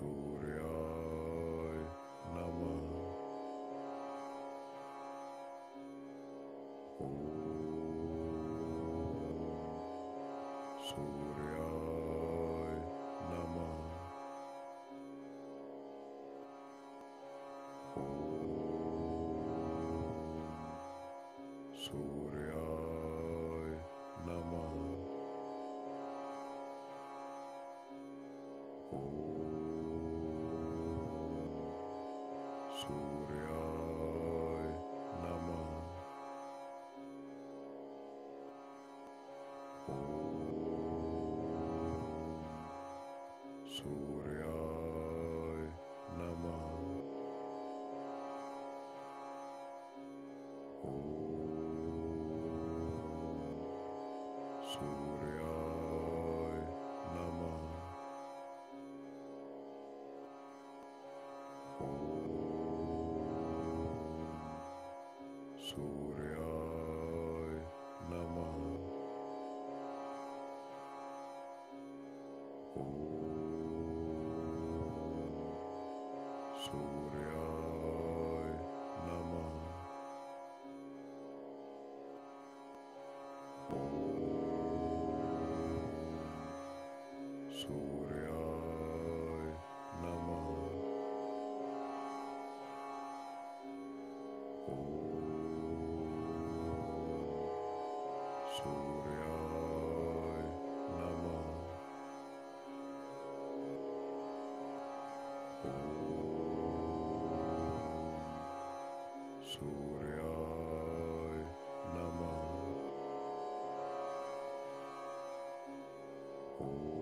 Suryaya Namah Om Suryaya Namah Om Oh.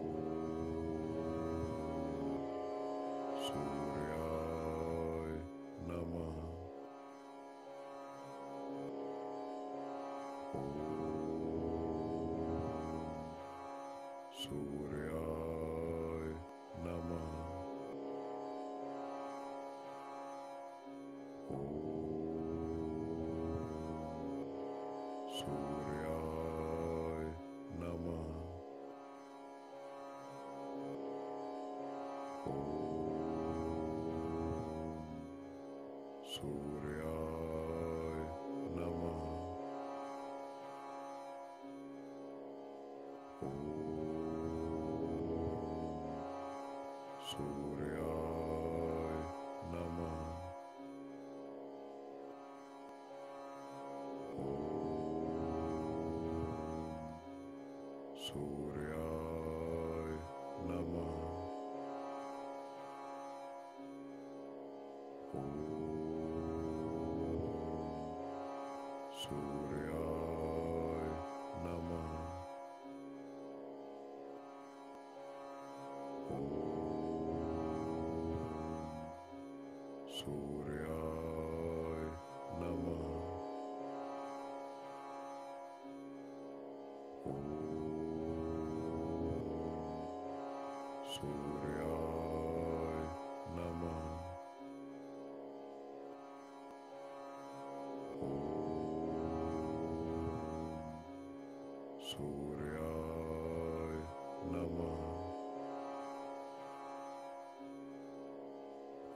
so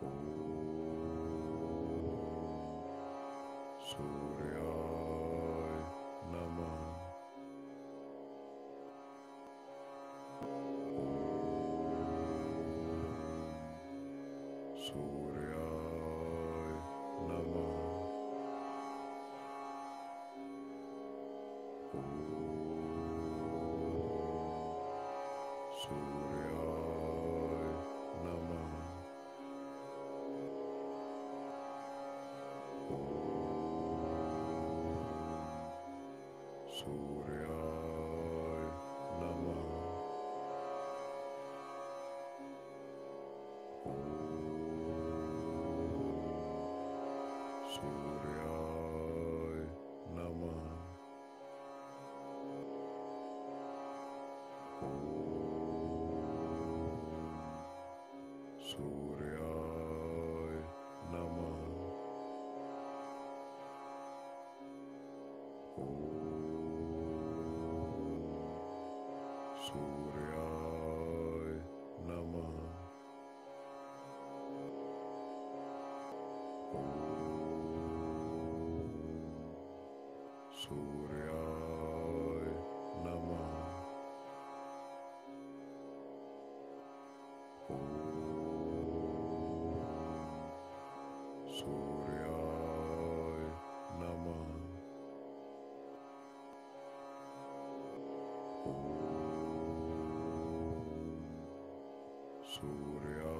Ooh. Surya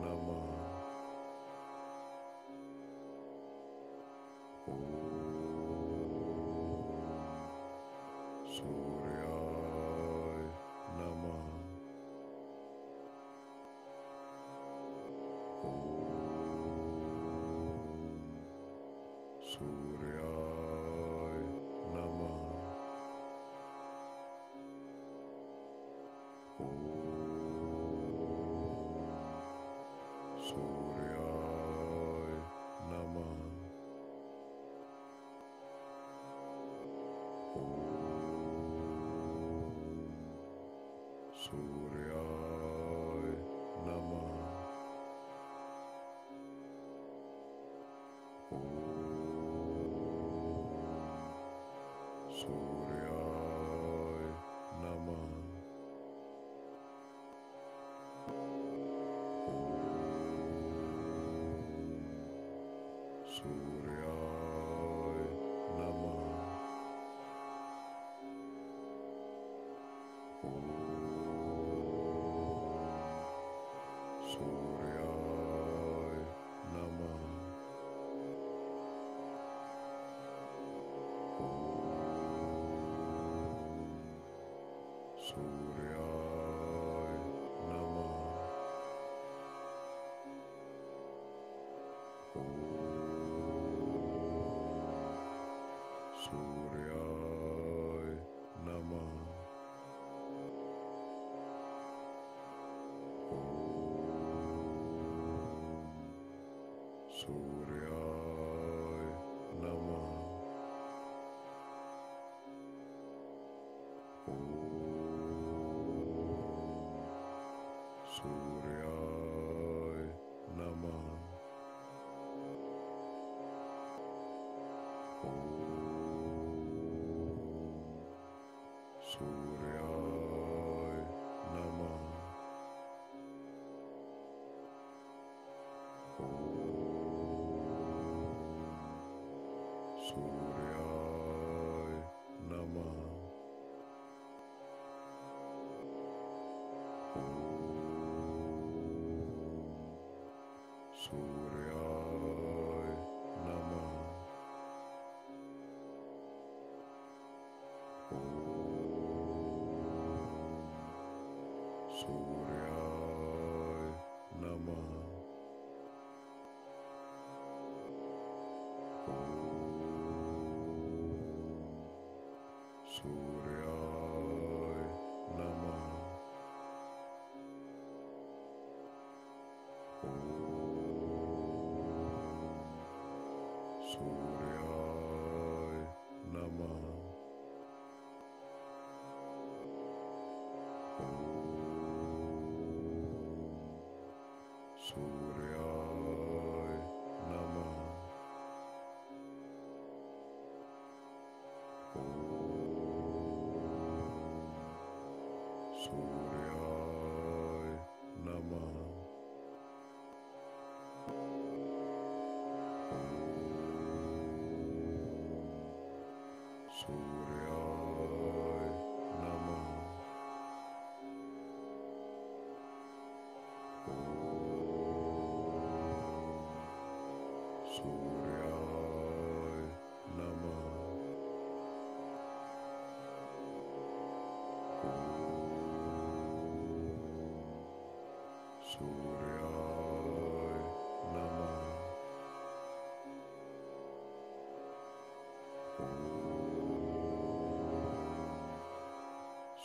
Namah. Om. Surya.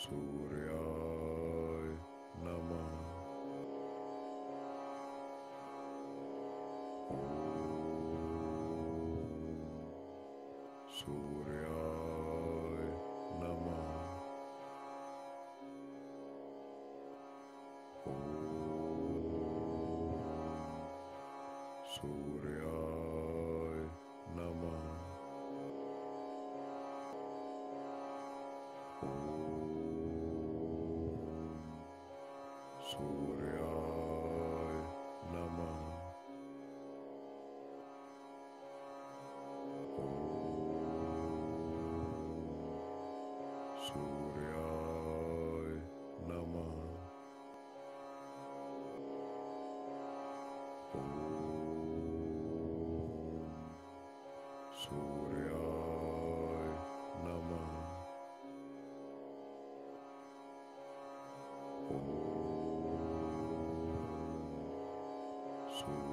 So too.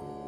household.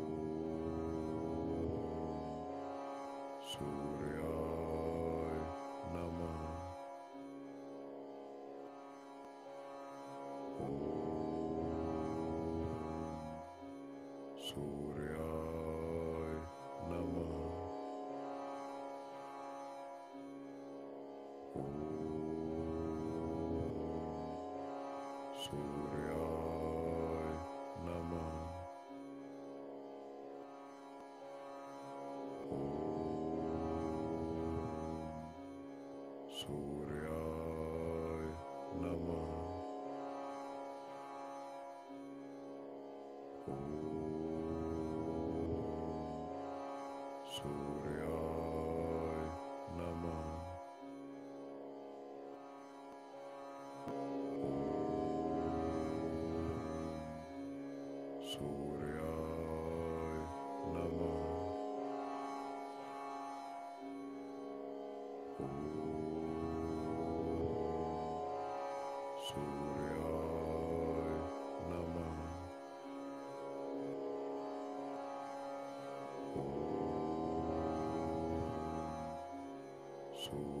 Suryaya Namah Om Suryaya Namah Om Suryaya soul.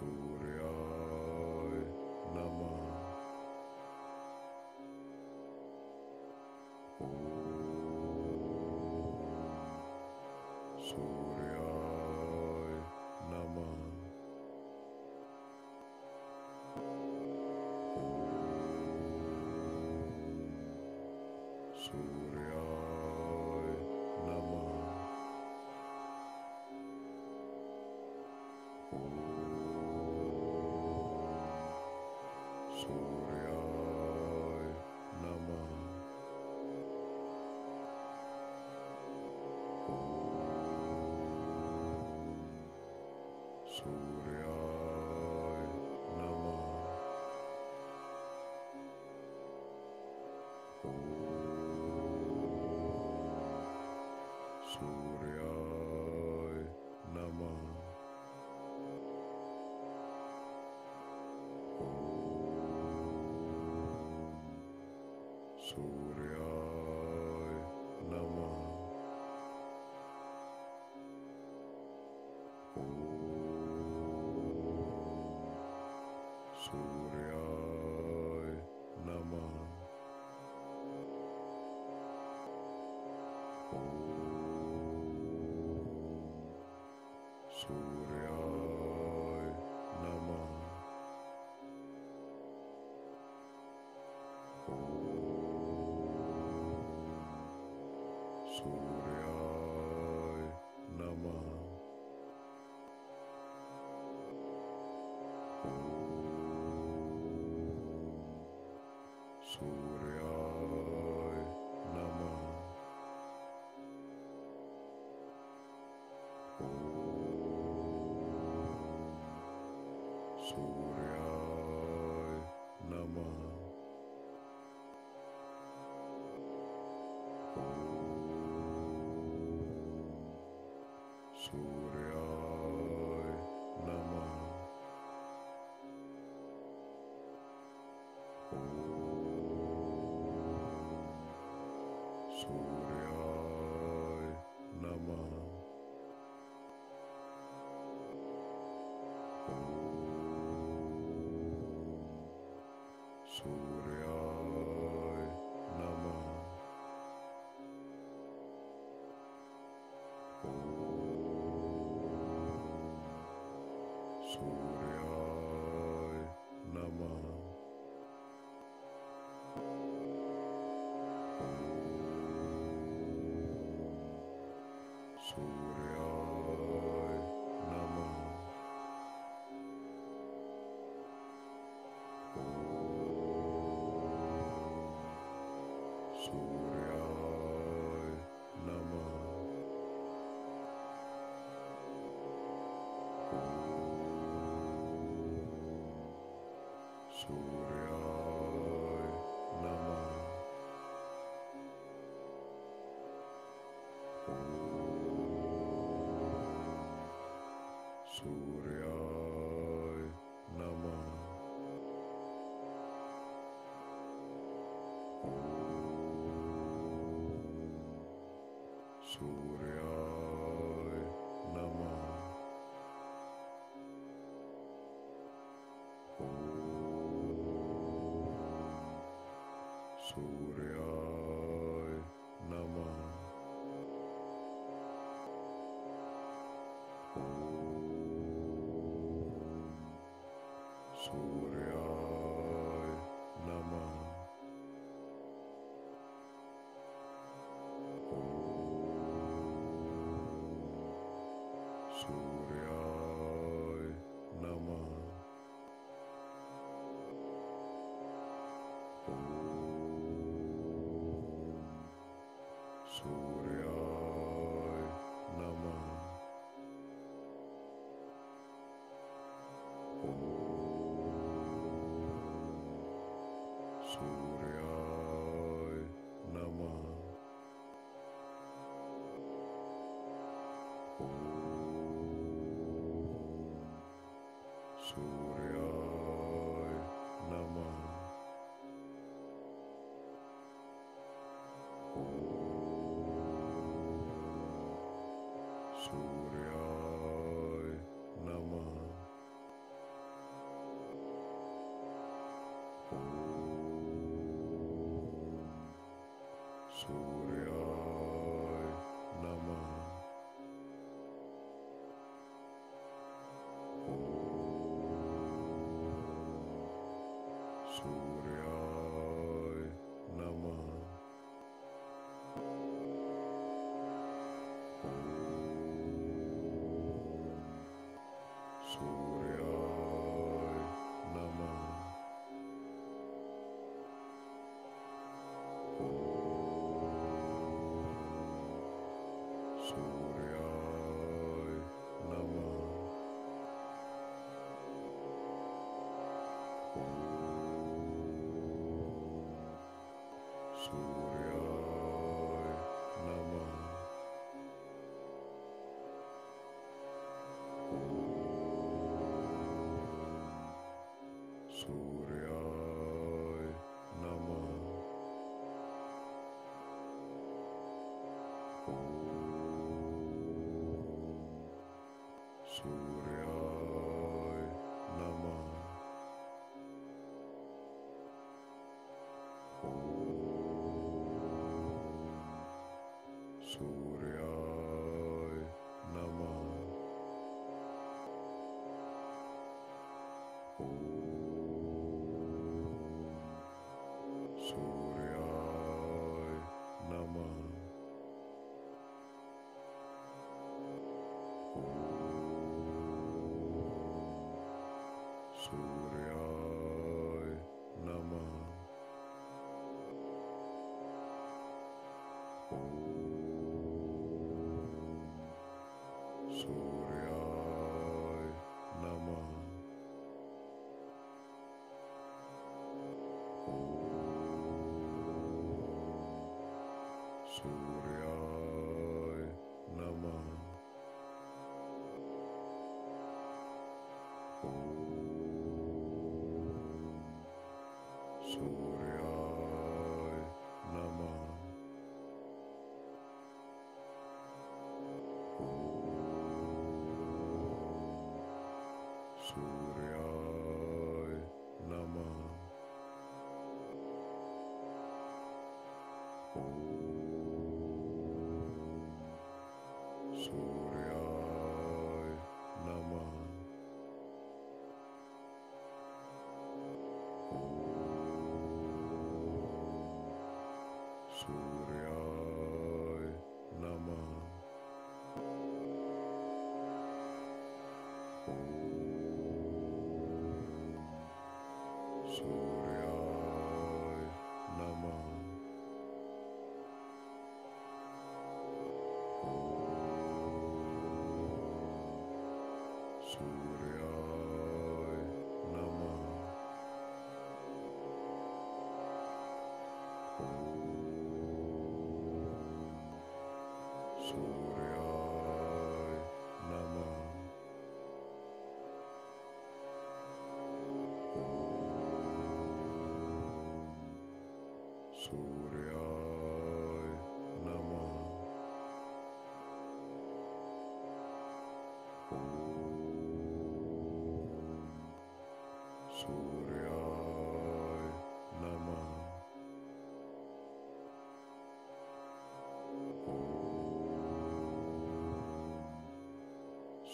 soul. So to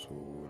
soul.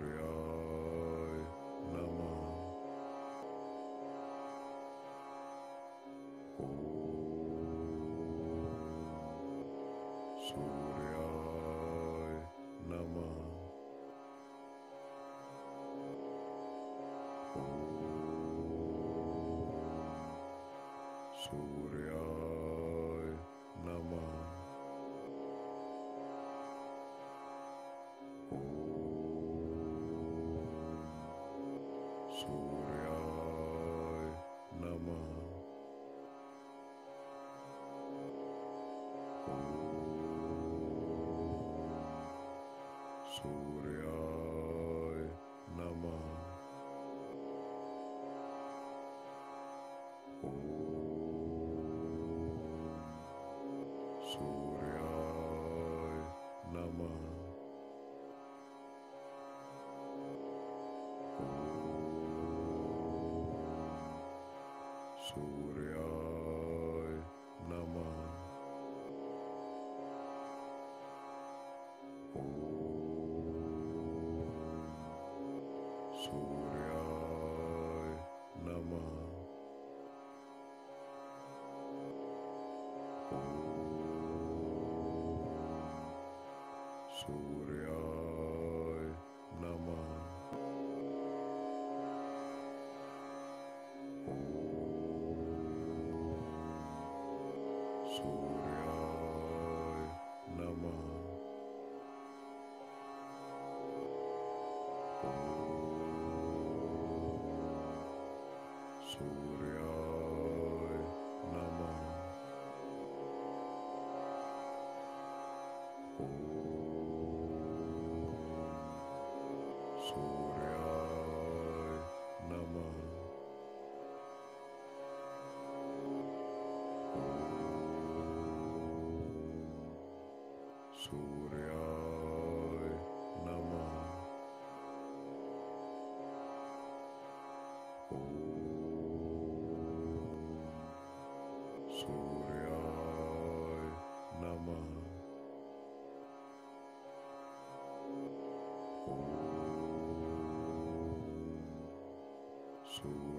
So.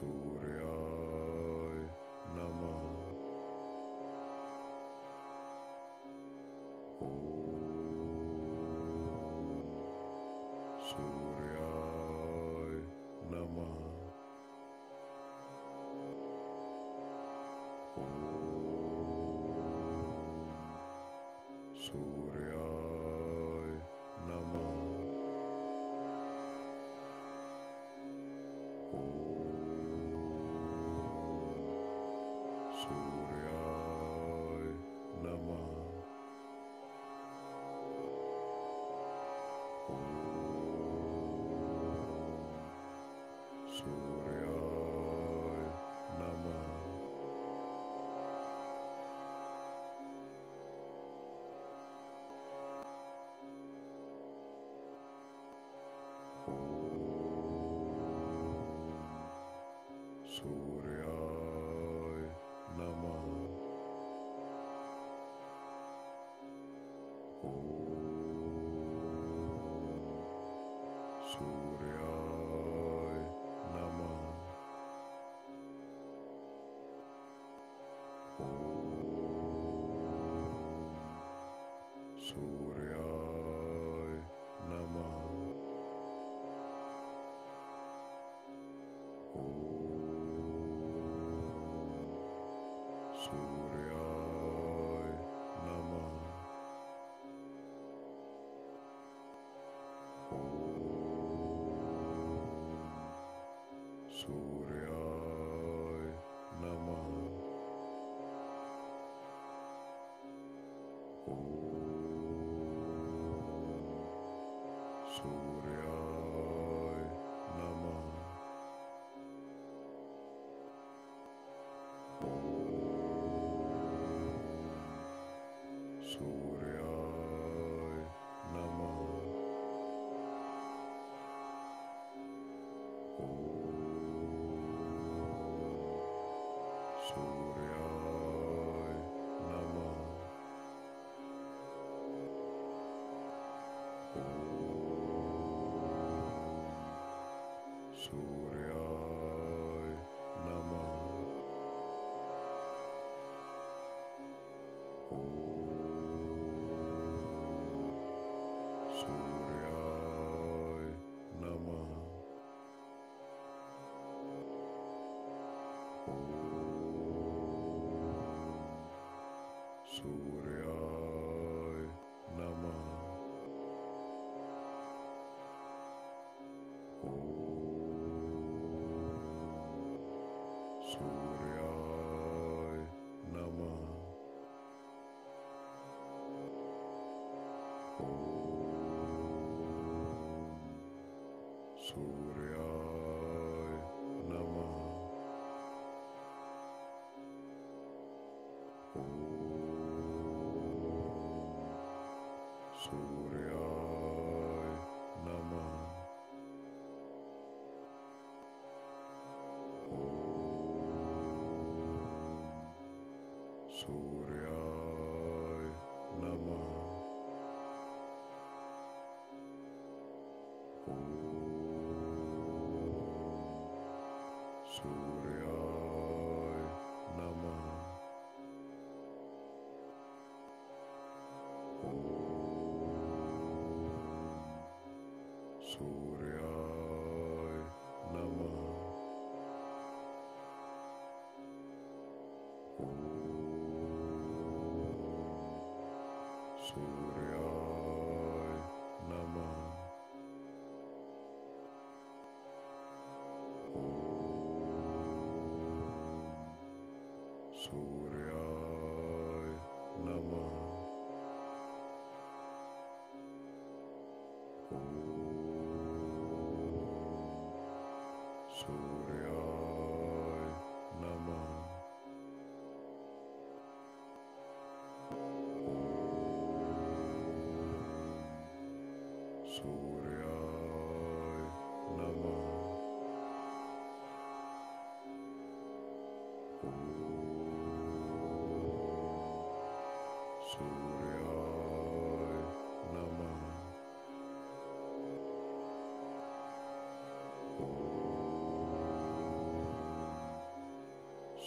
soul.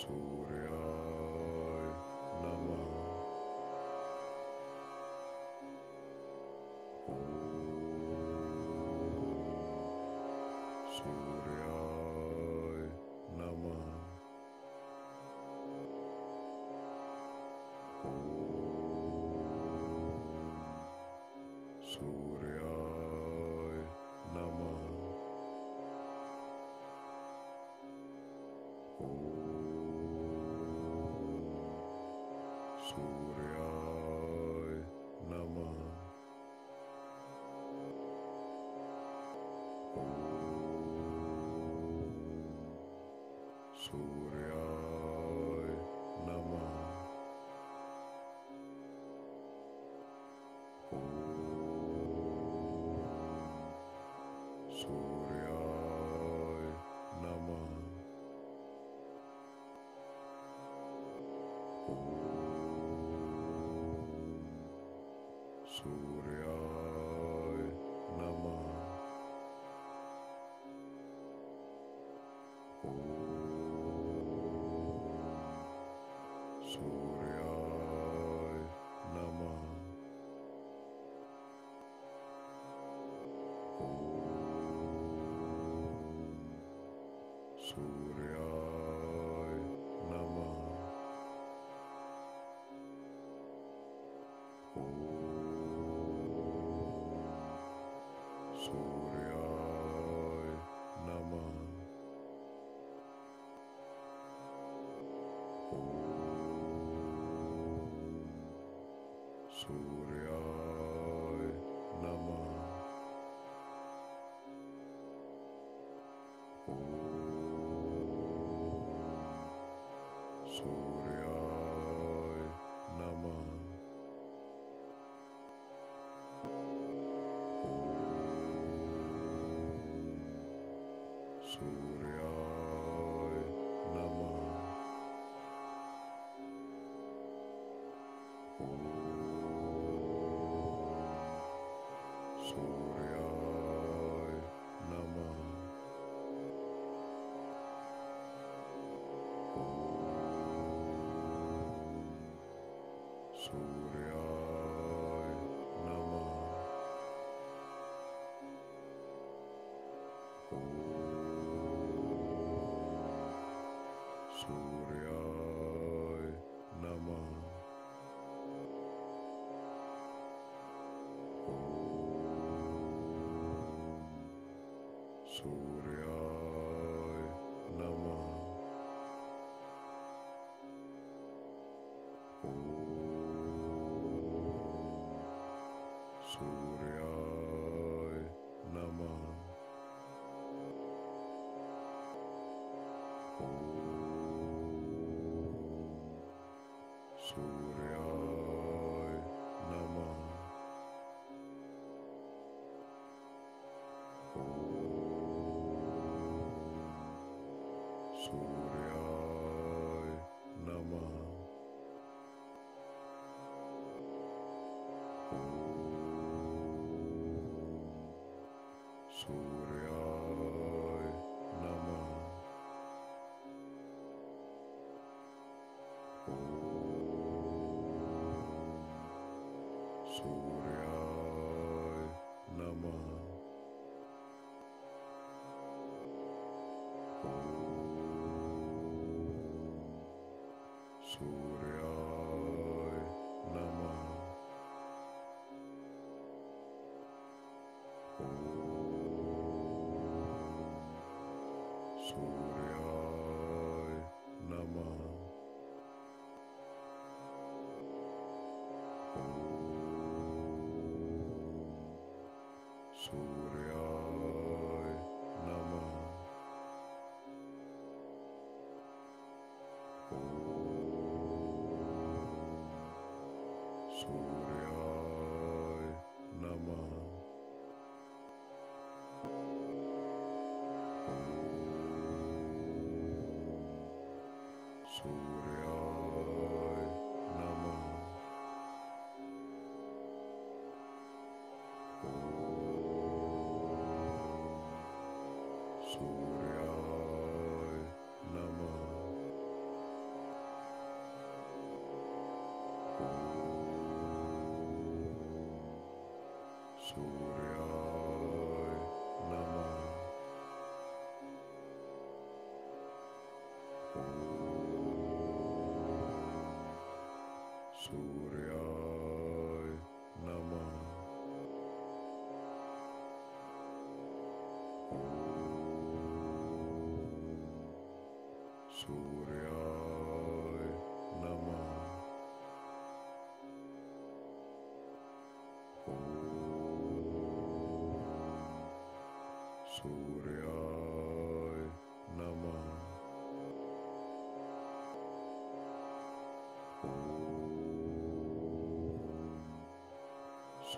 soul. soul.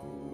school.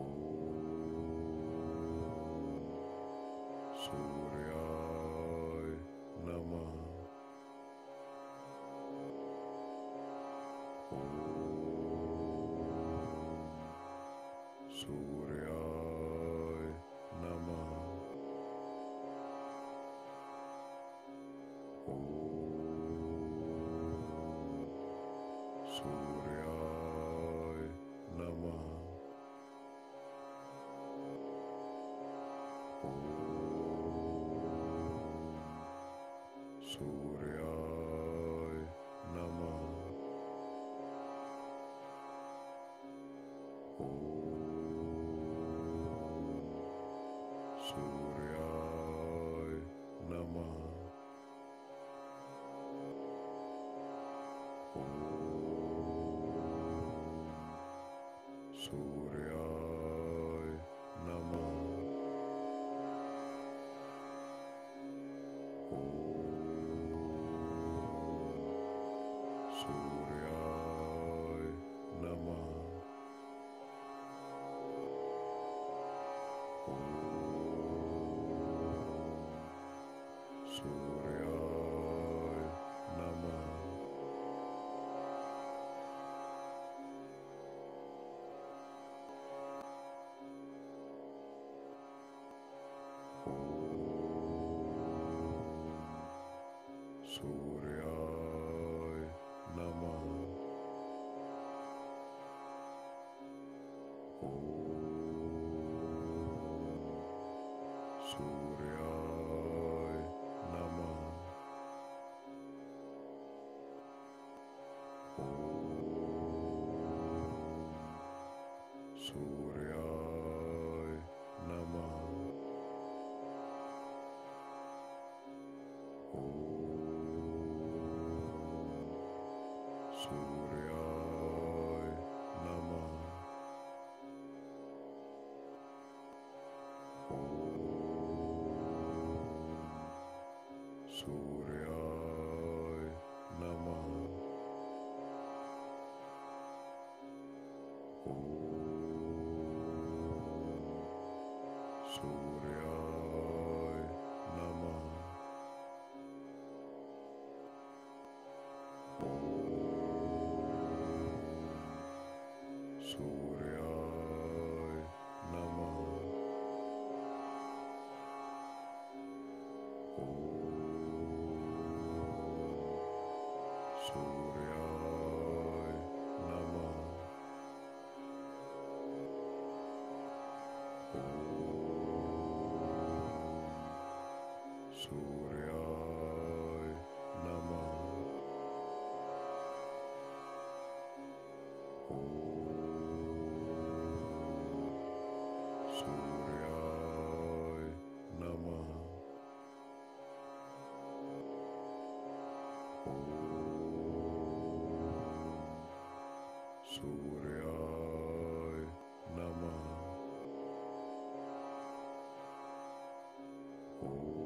Oh. So Suryay Namah Oh. Oh.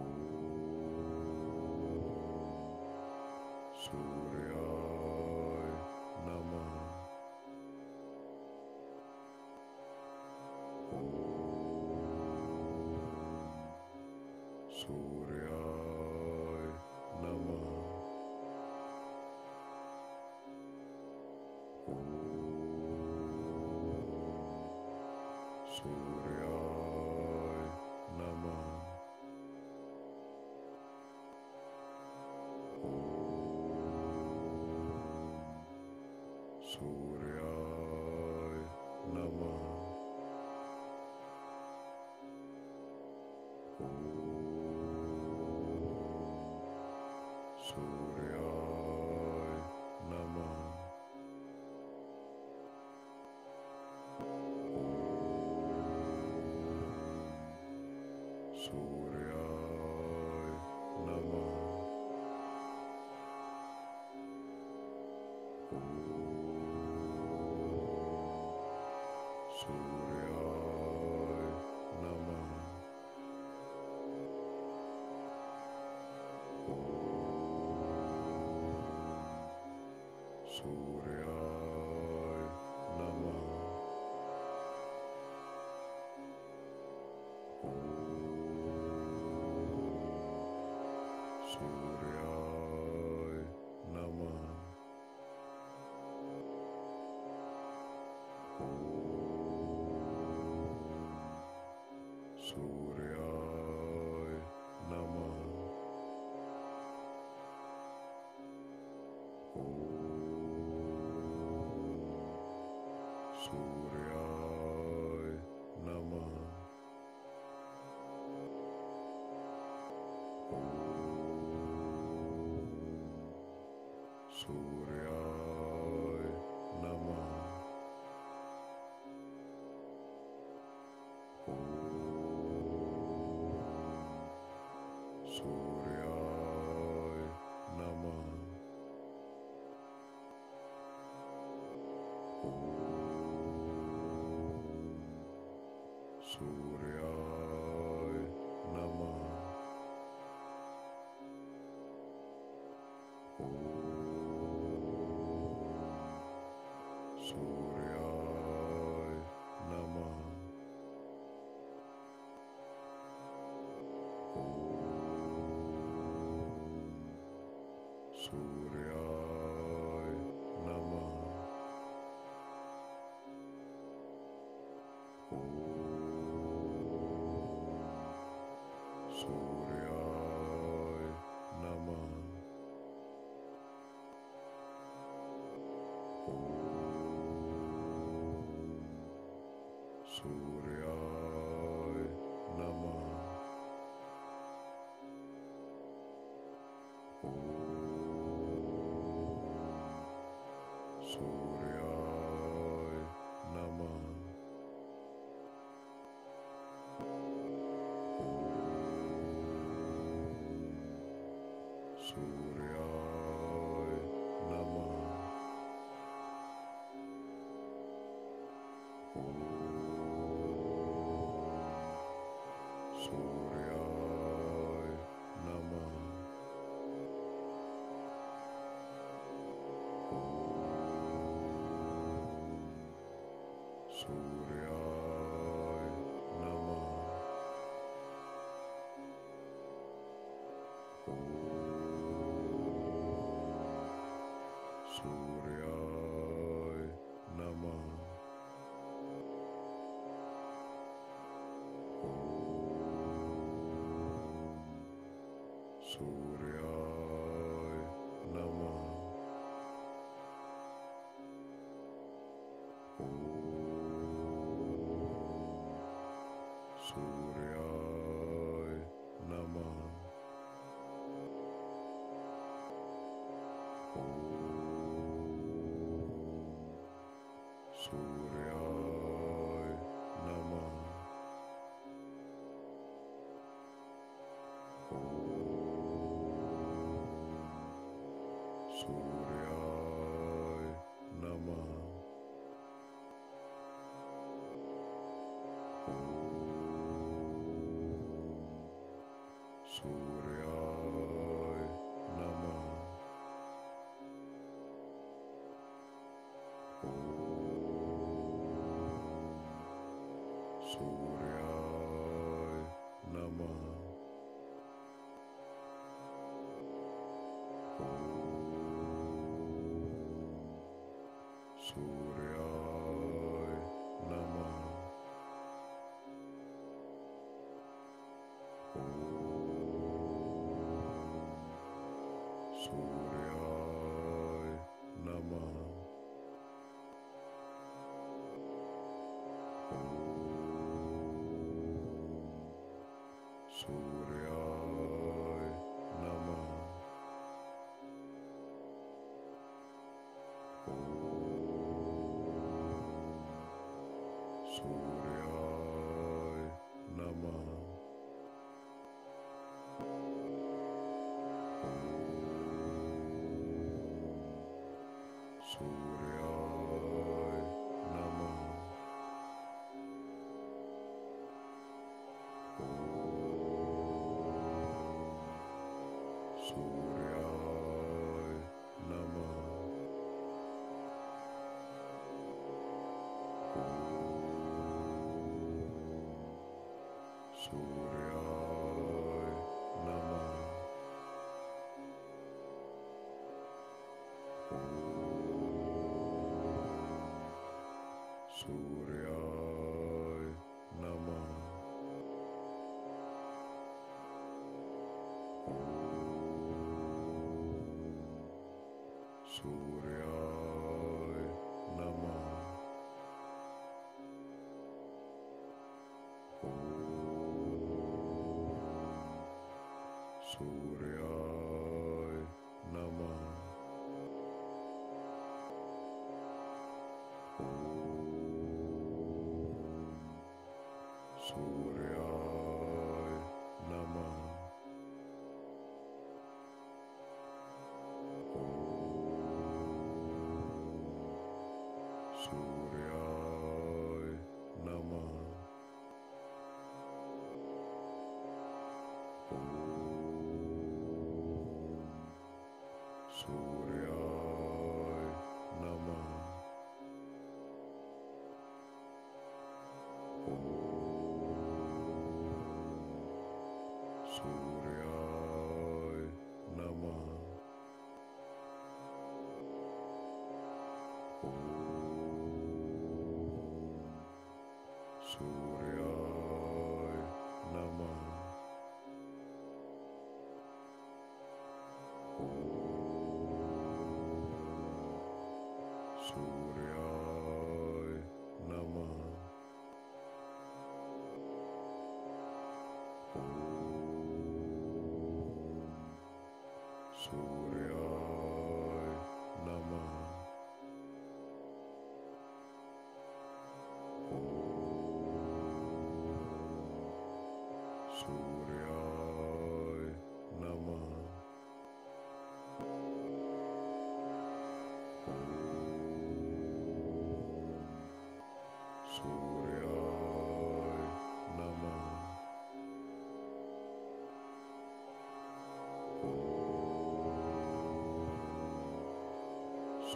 Ooh. So. Oh.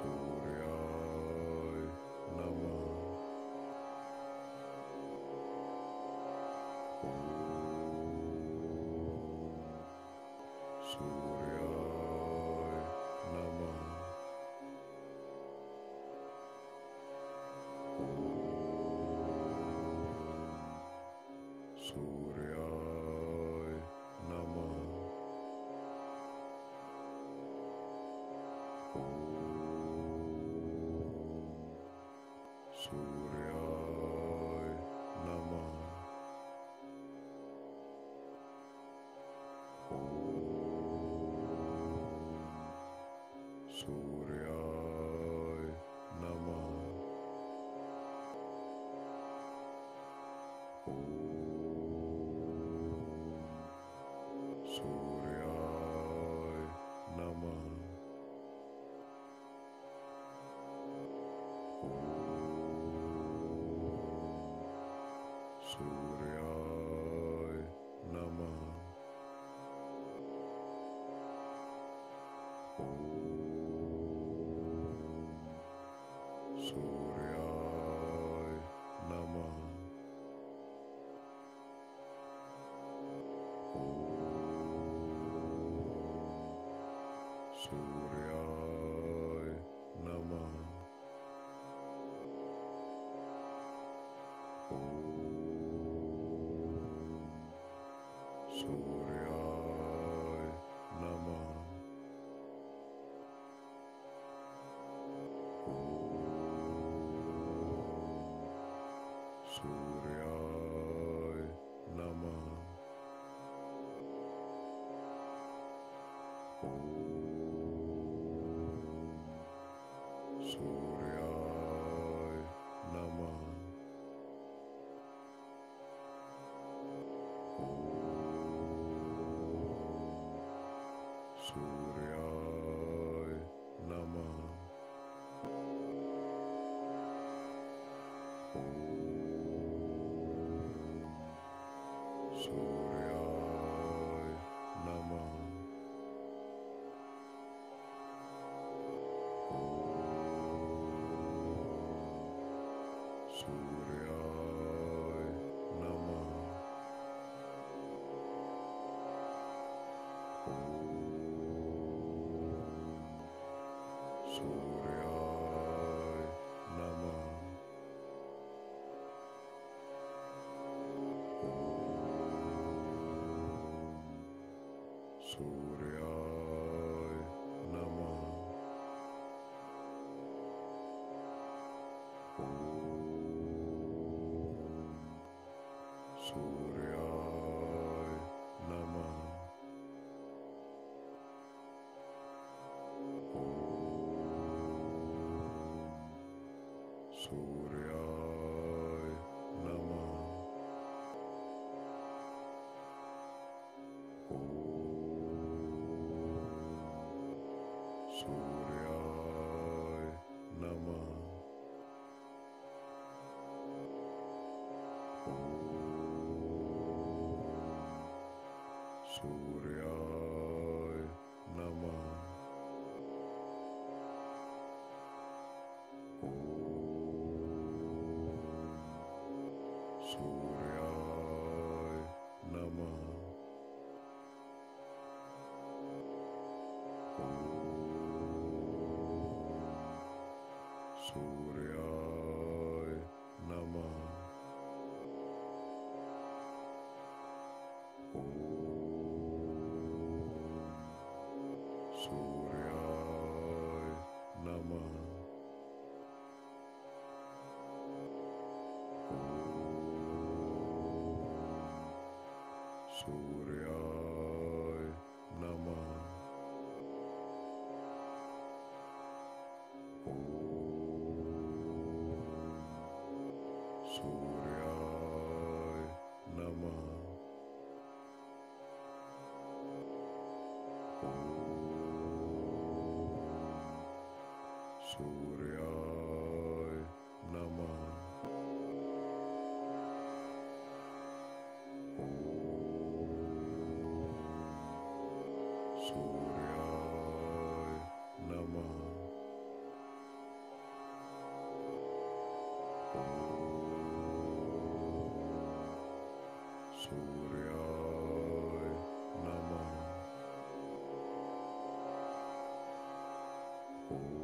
you. fool. Ooh.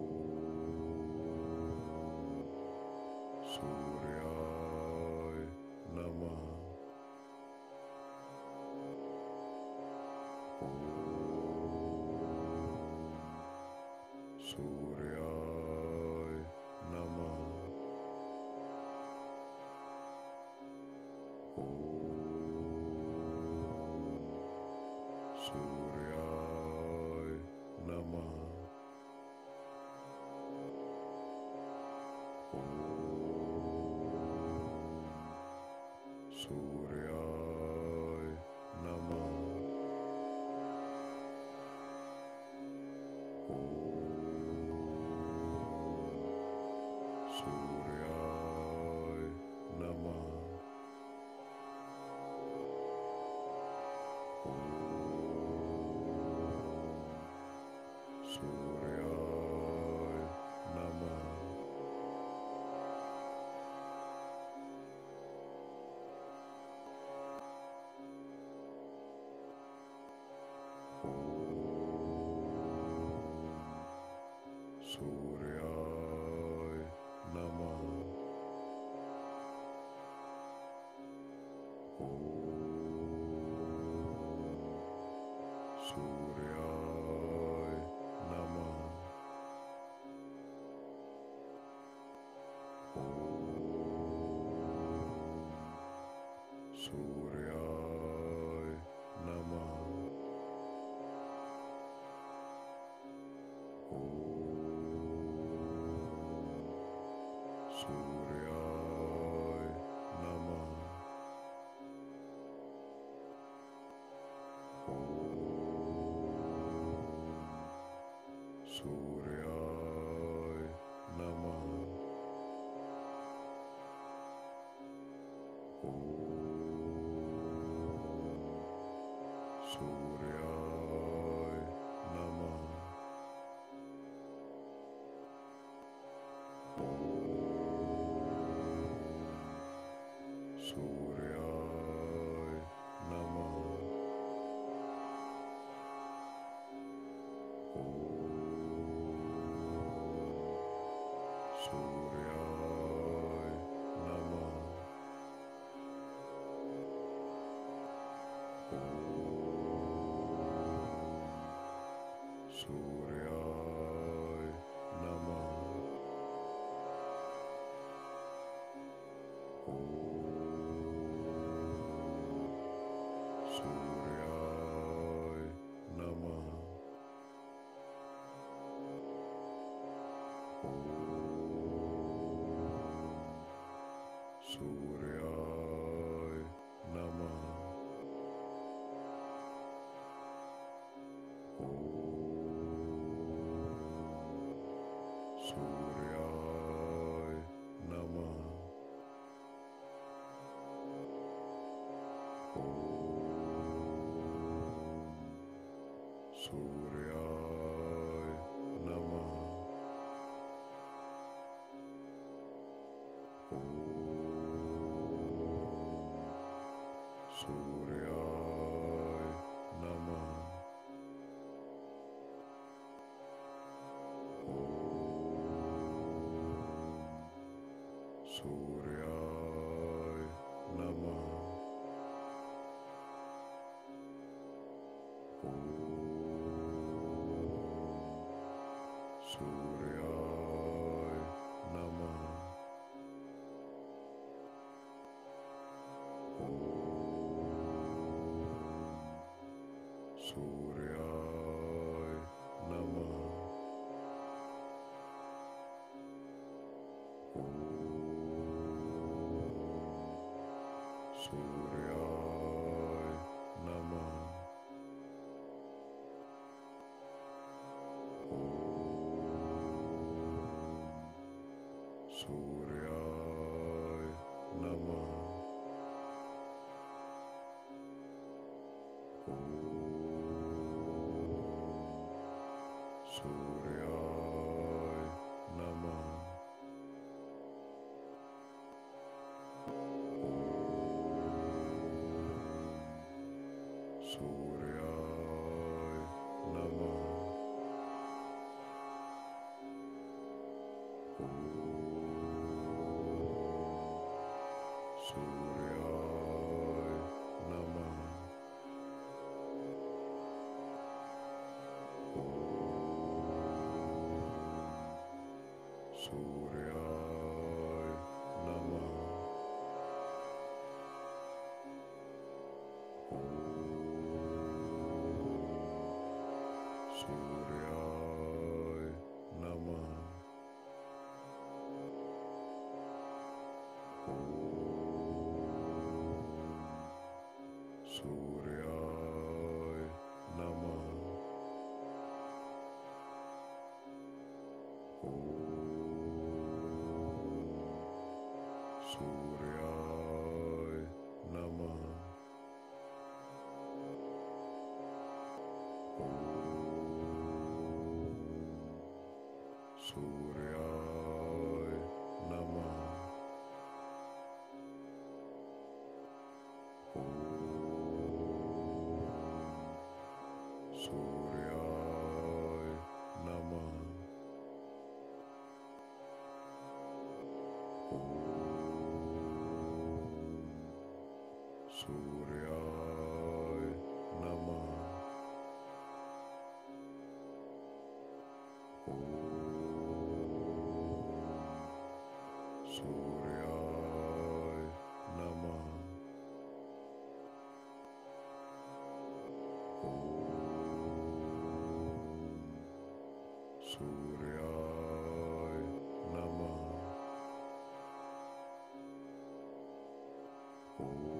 Oh. Oh.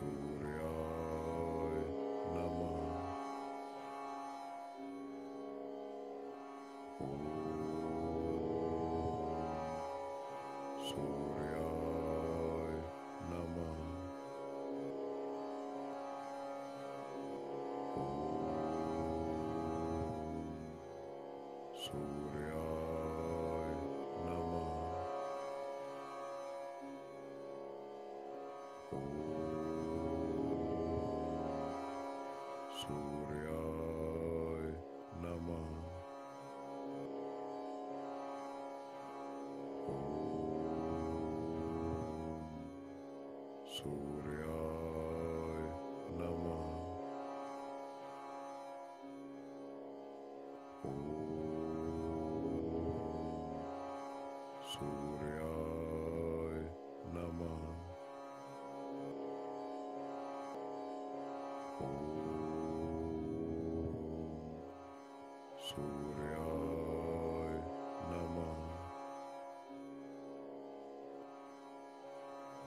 soul.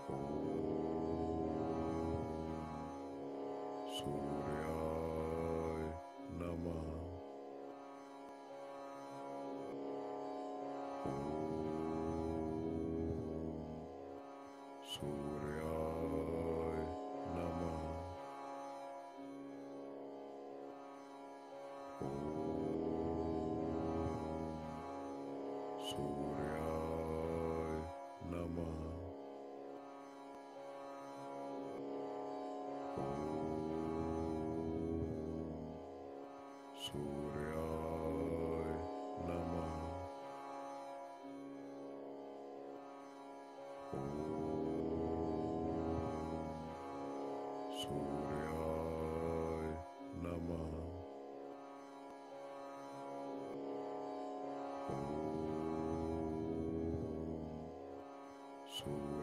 Oh. So.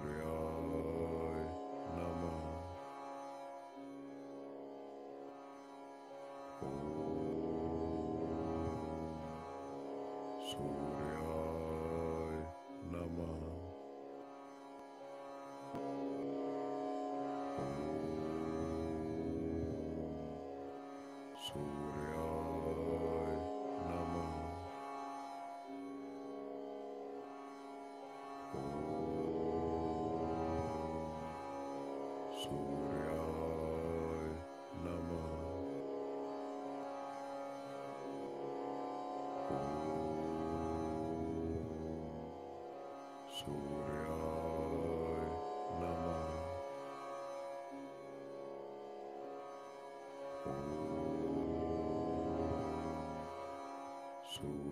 school.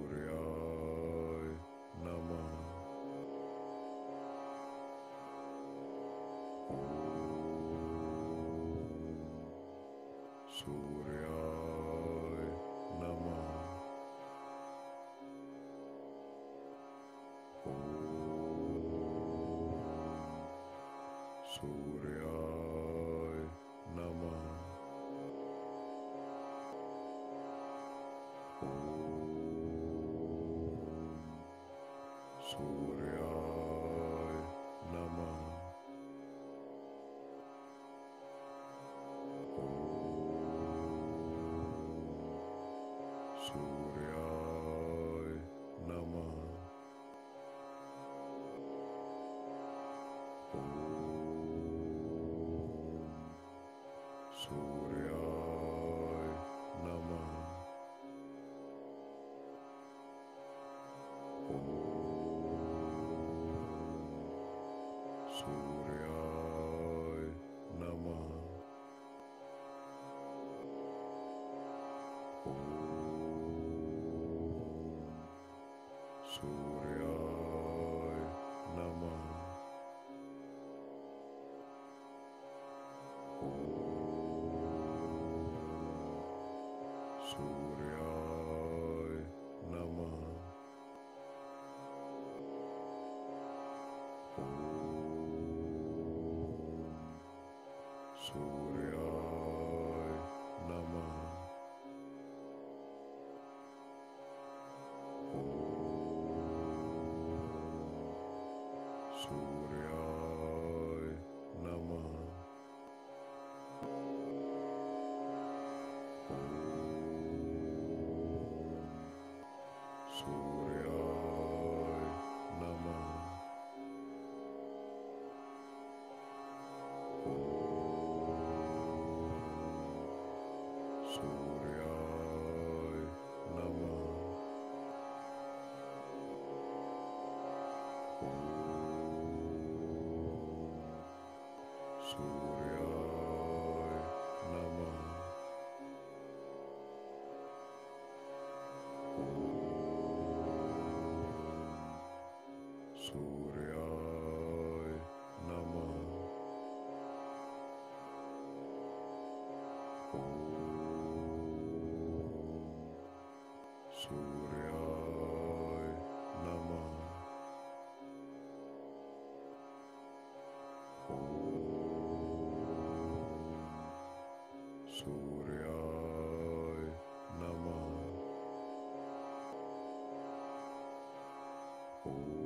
Oh.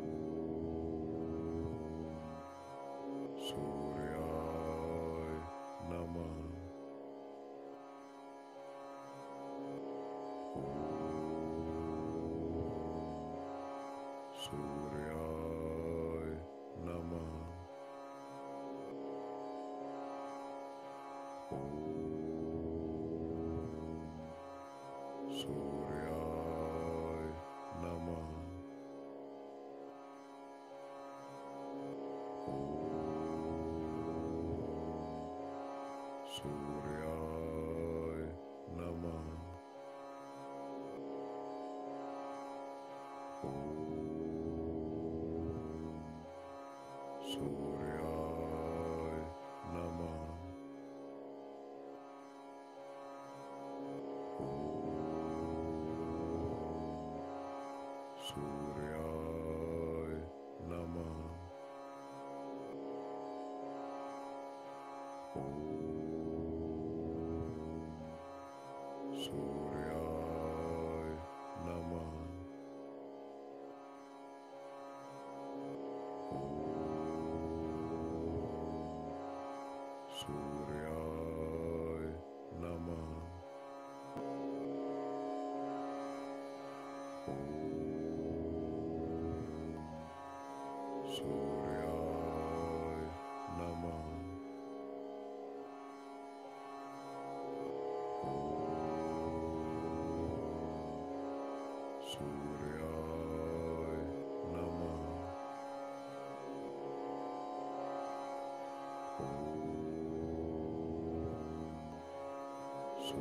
そり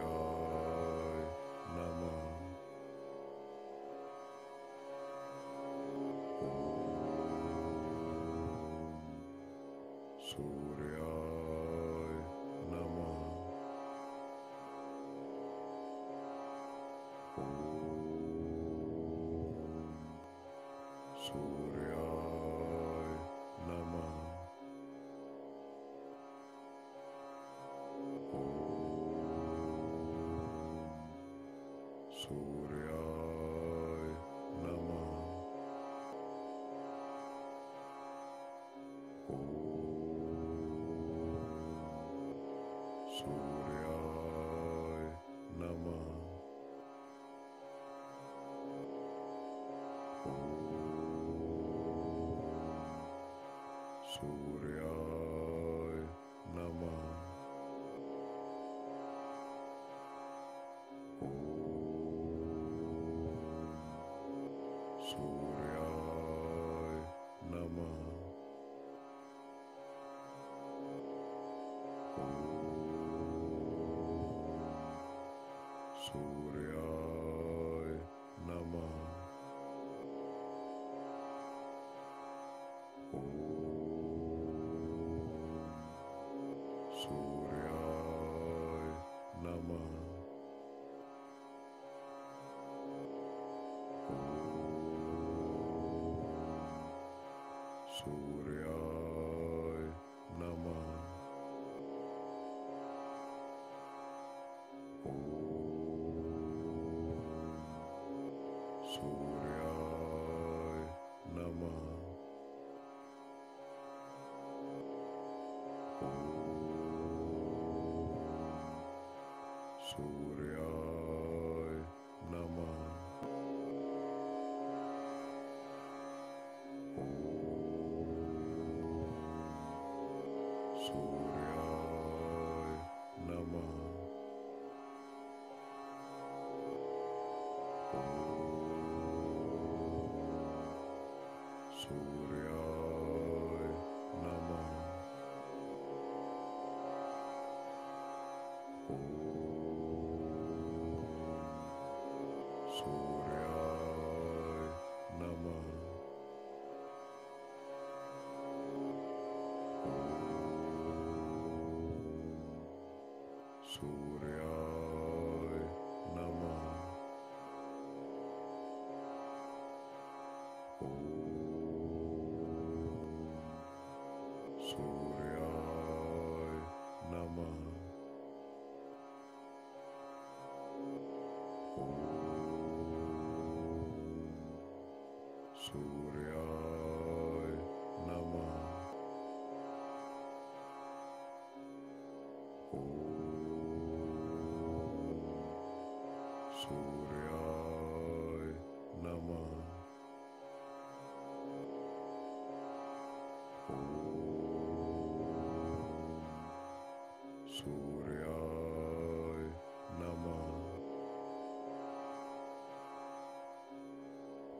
ゃ生。そりゃ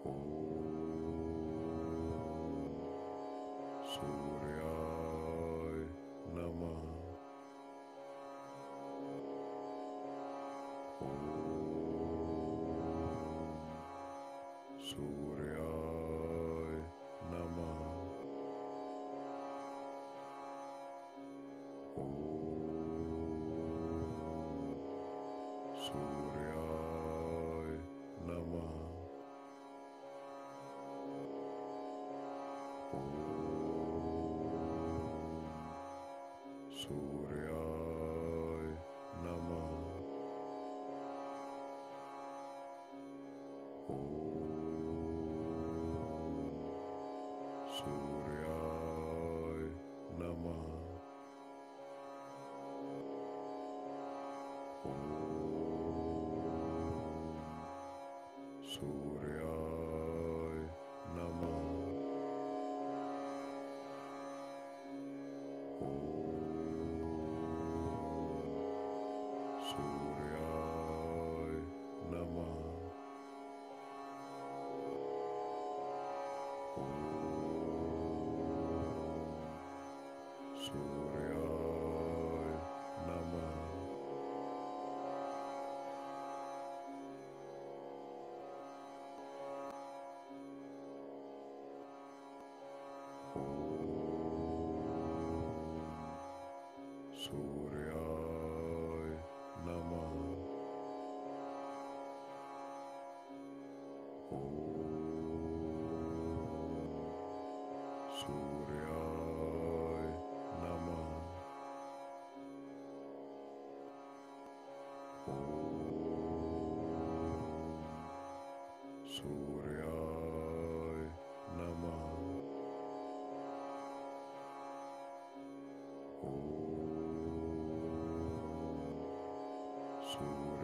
Oh. to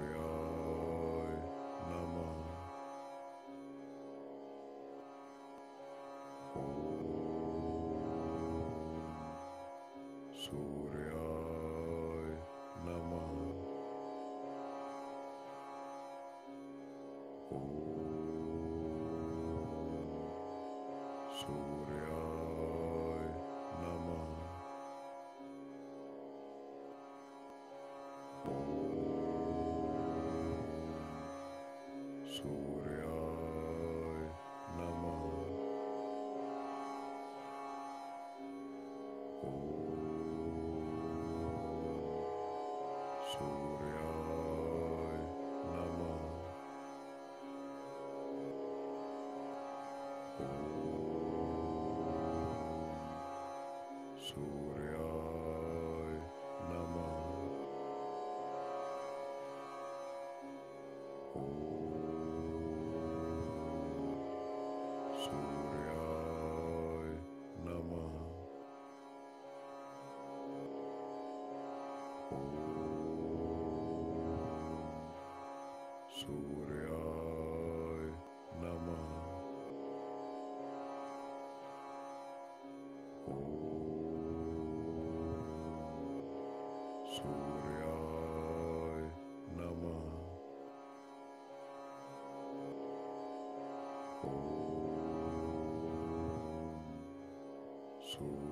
Oh. soul.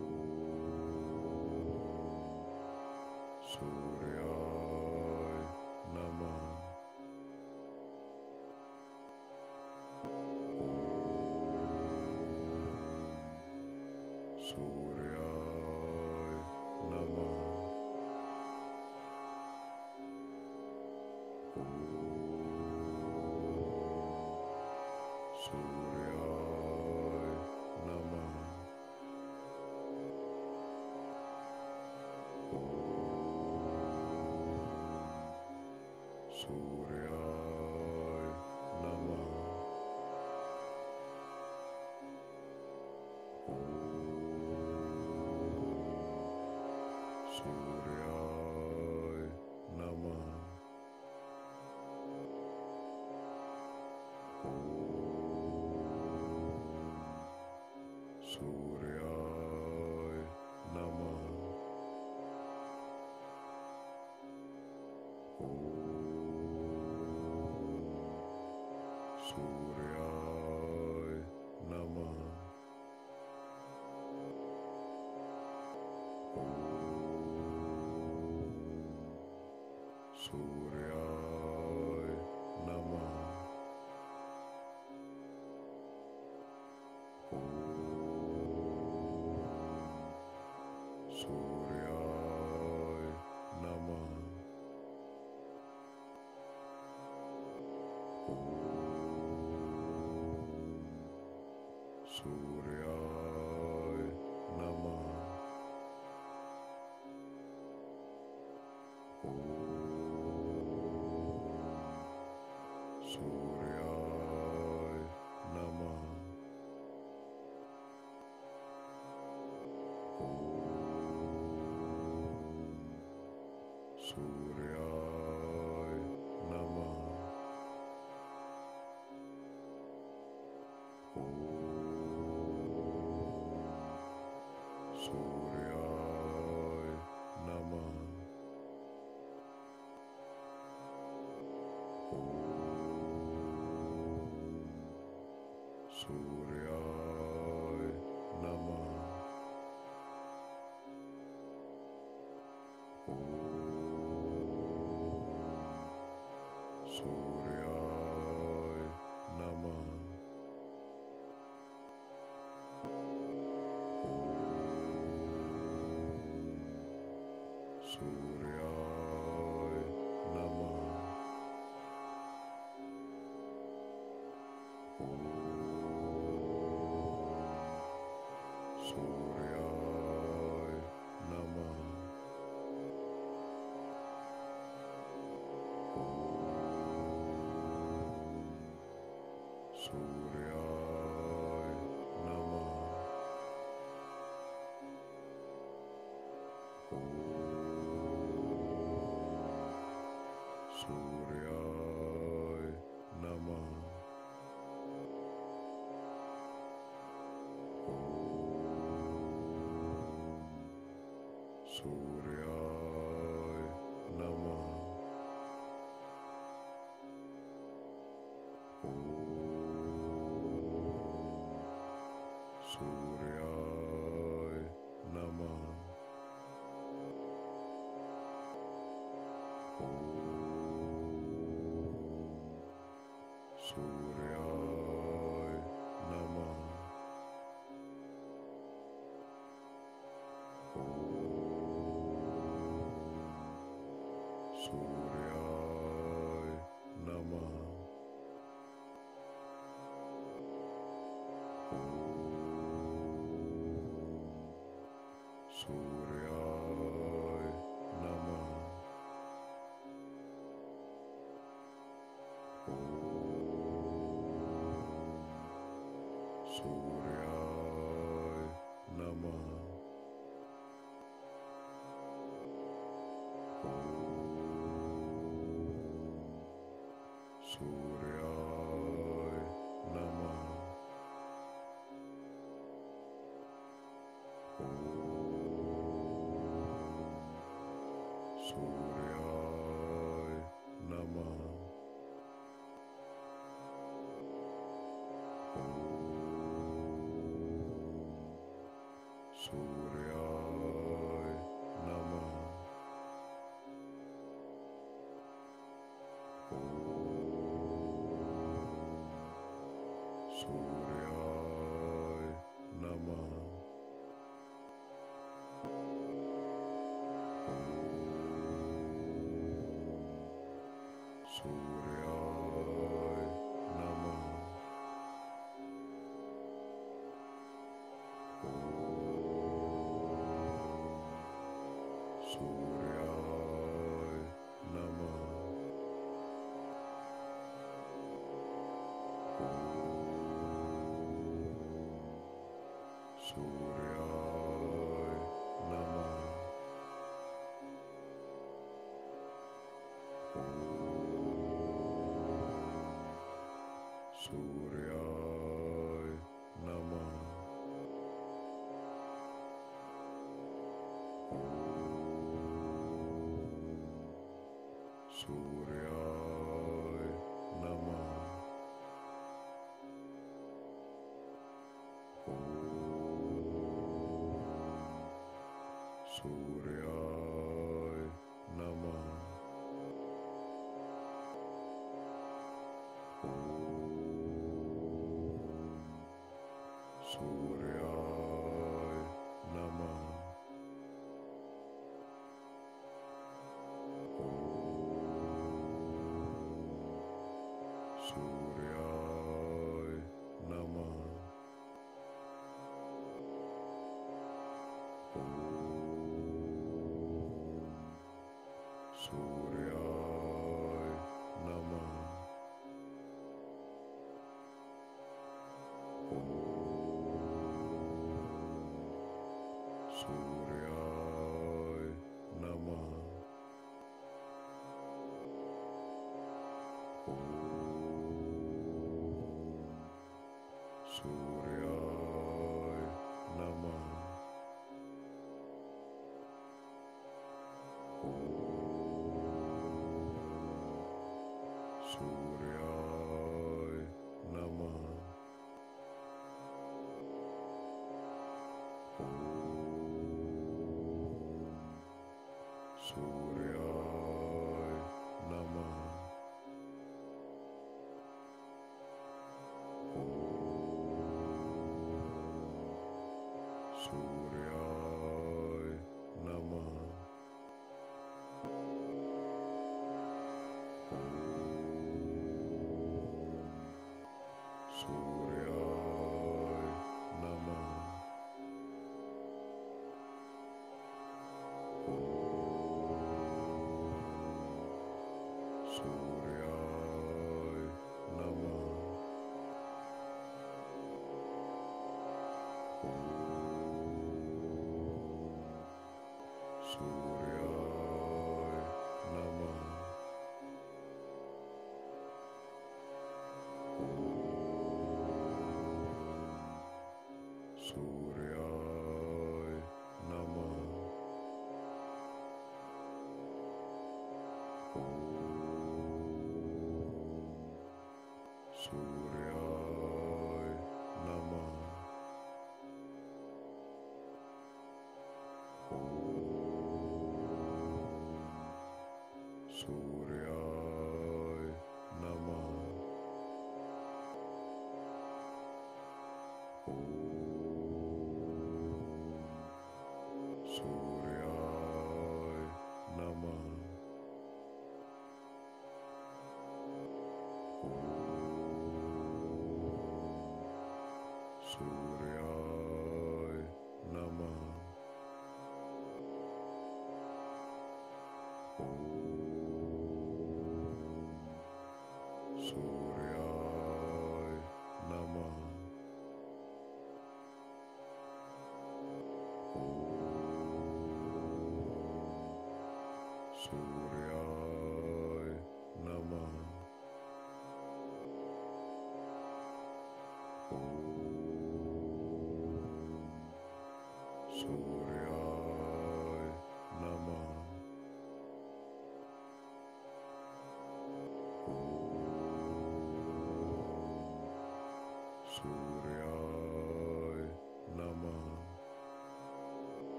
to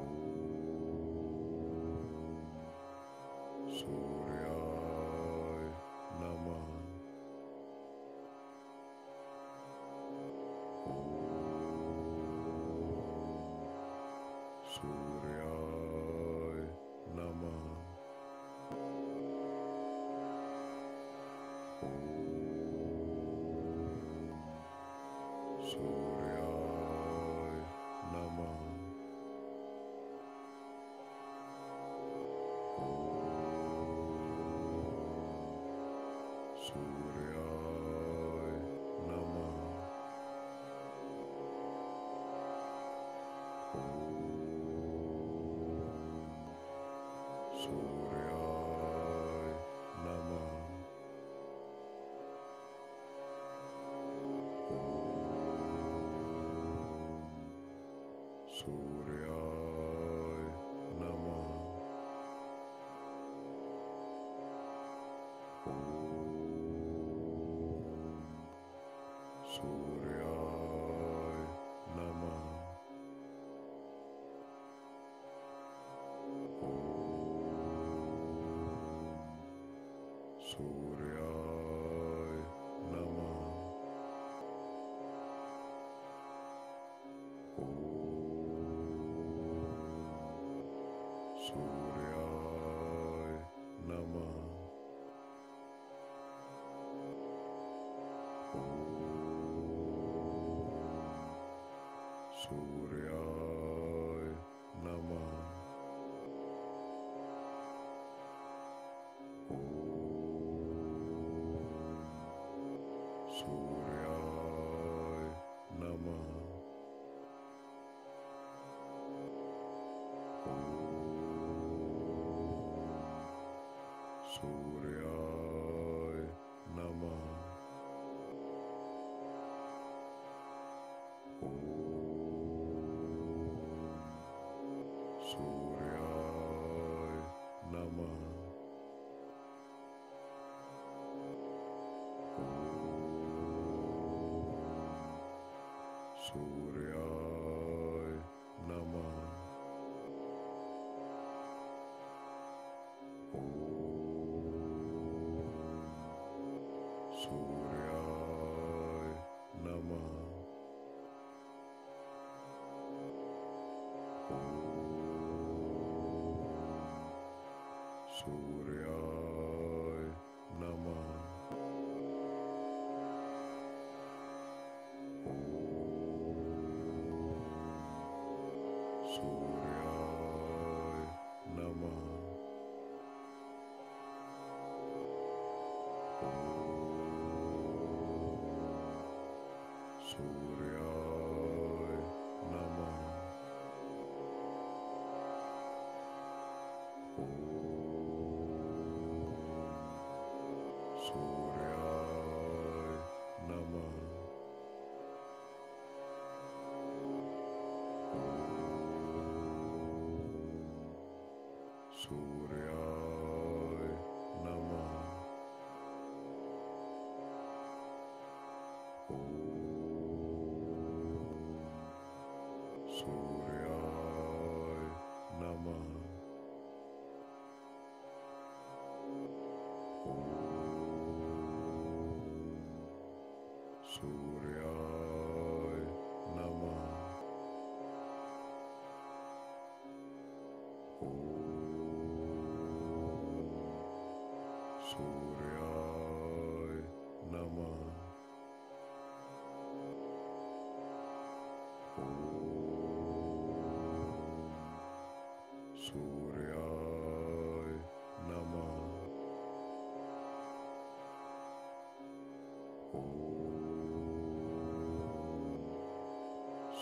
Oh.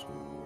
Jesus.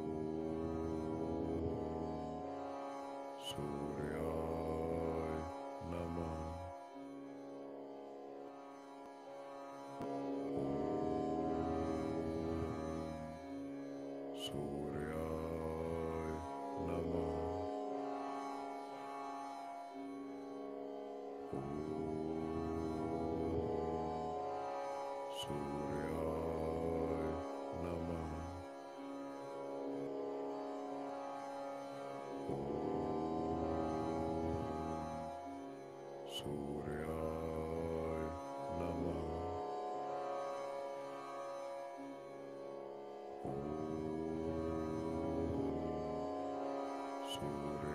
Suryaay Namo Om Suryaay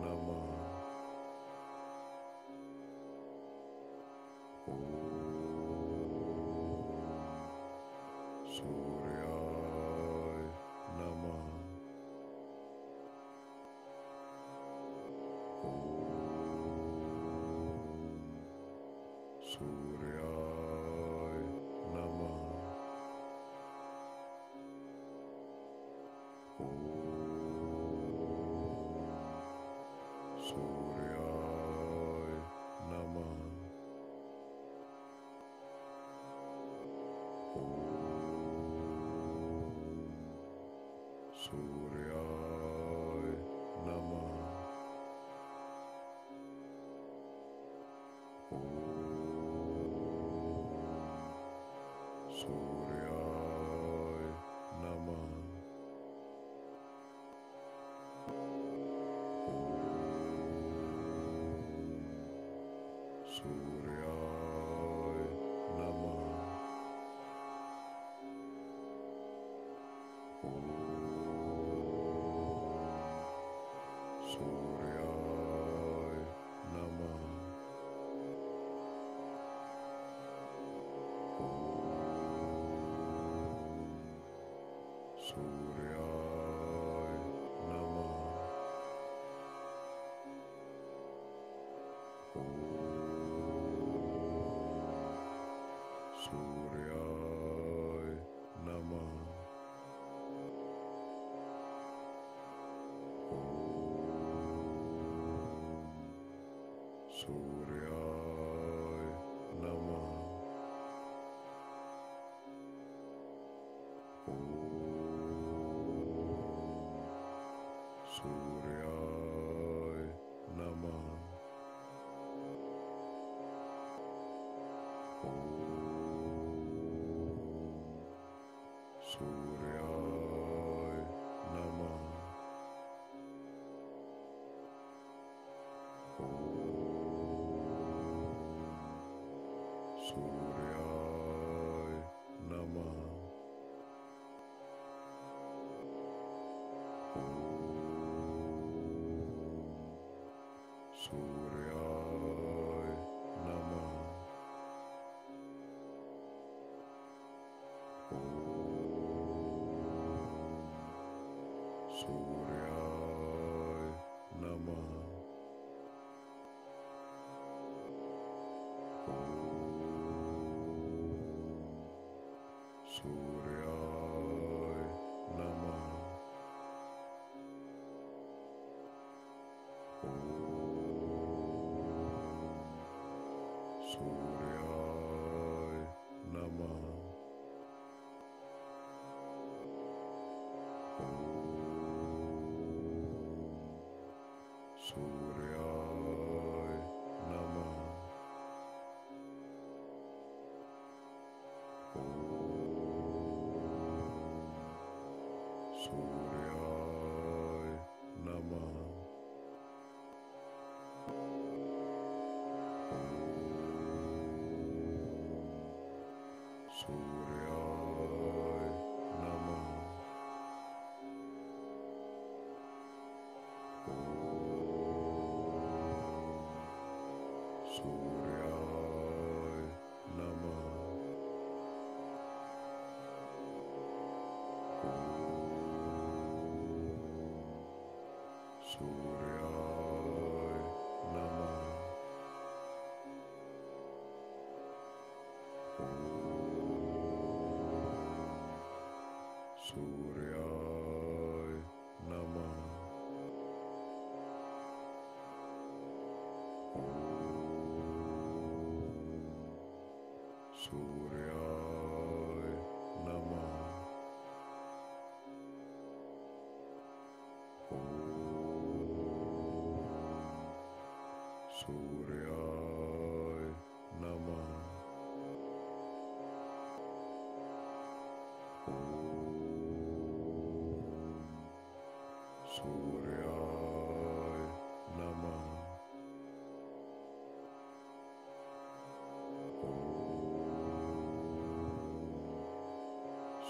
Namah. Oh. So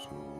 soul.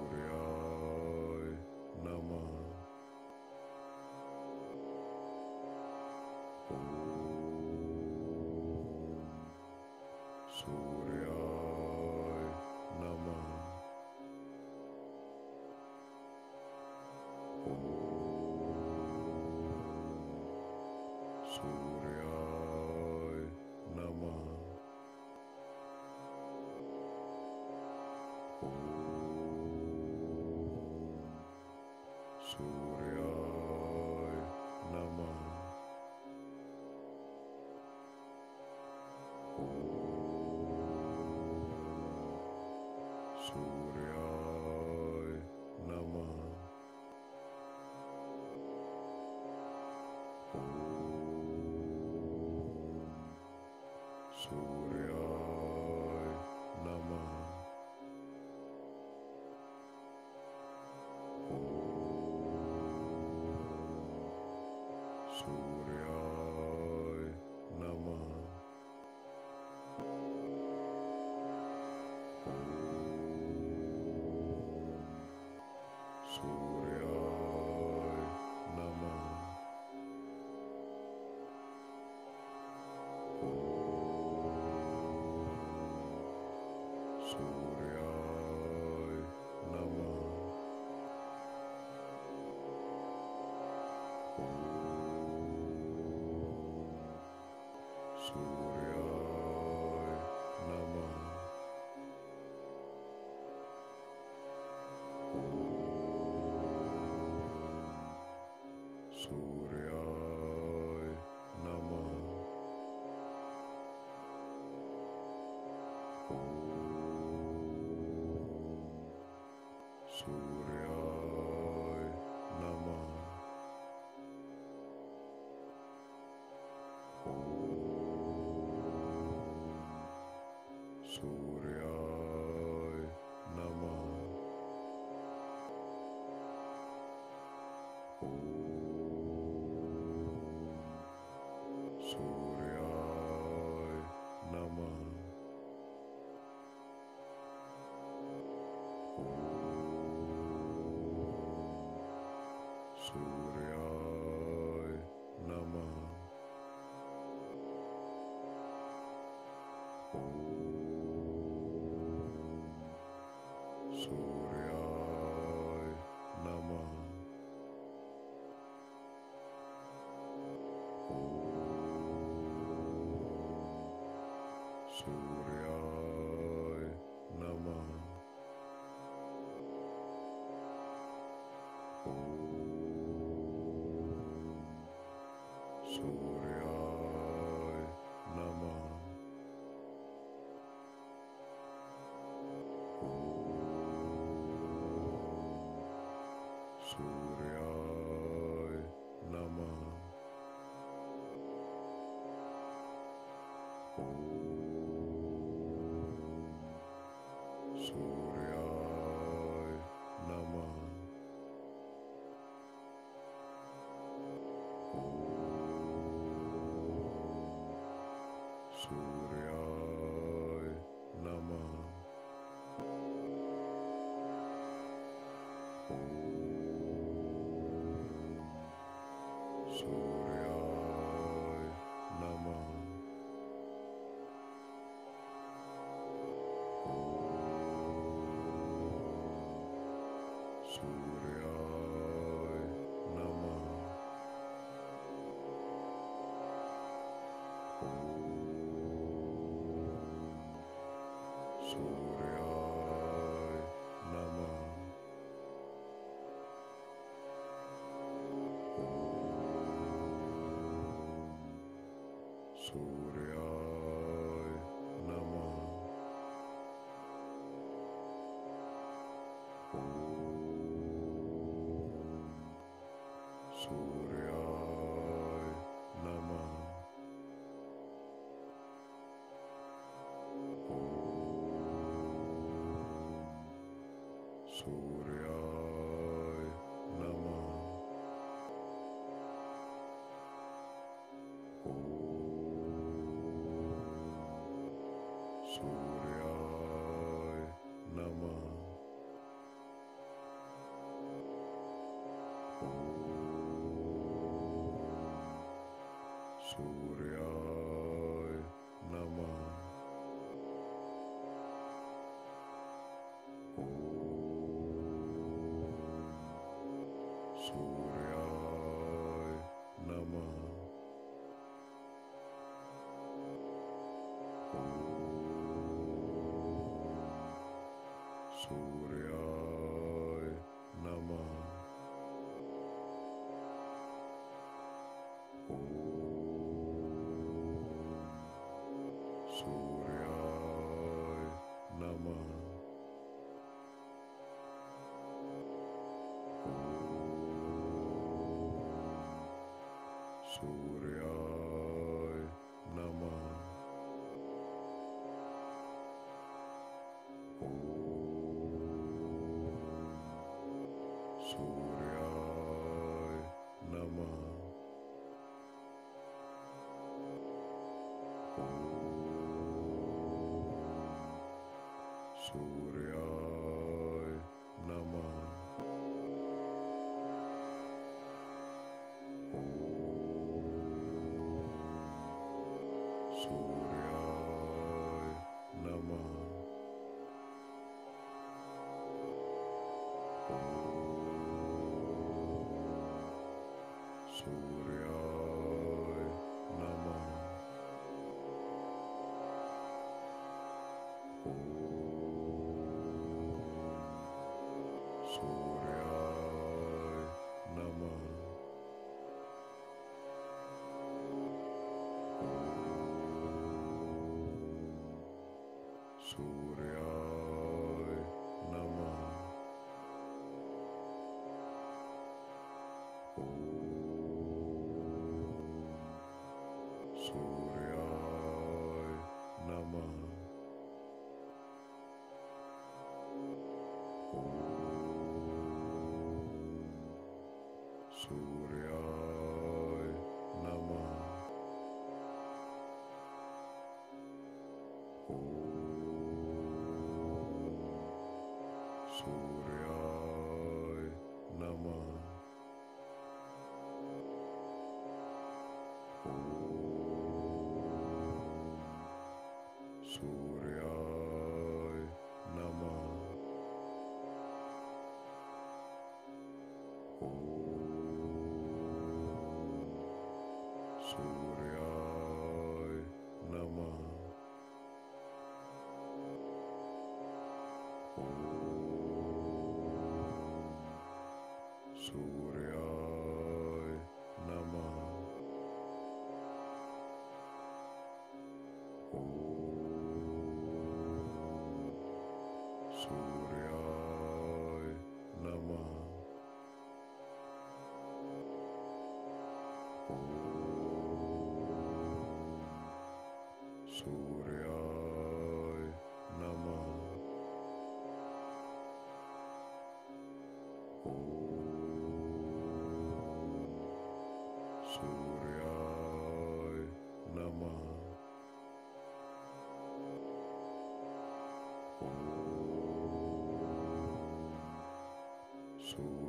to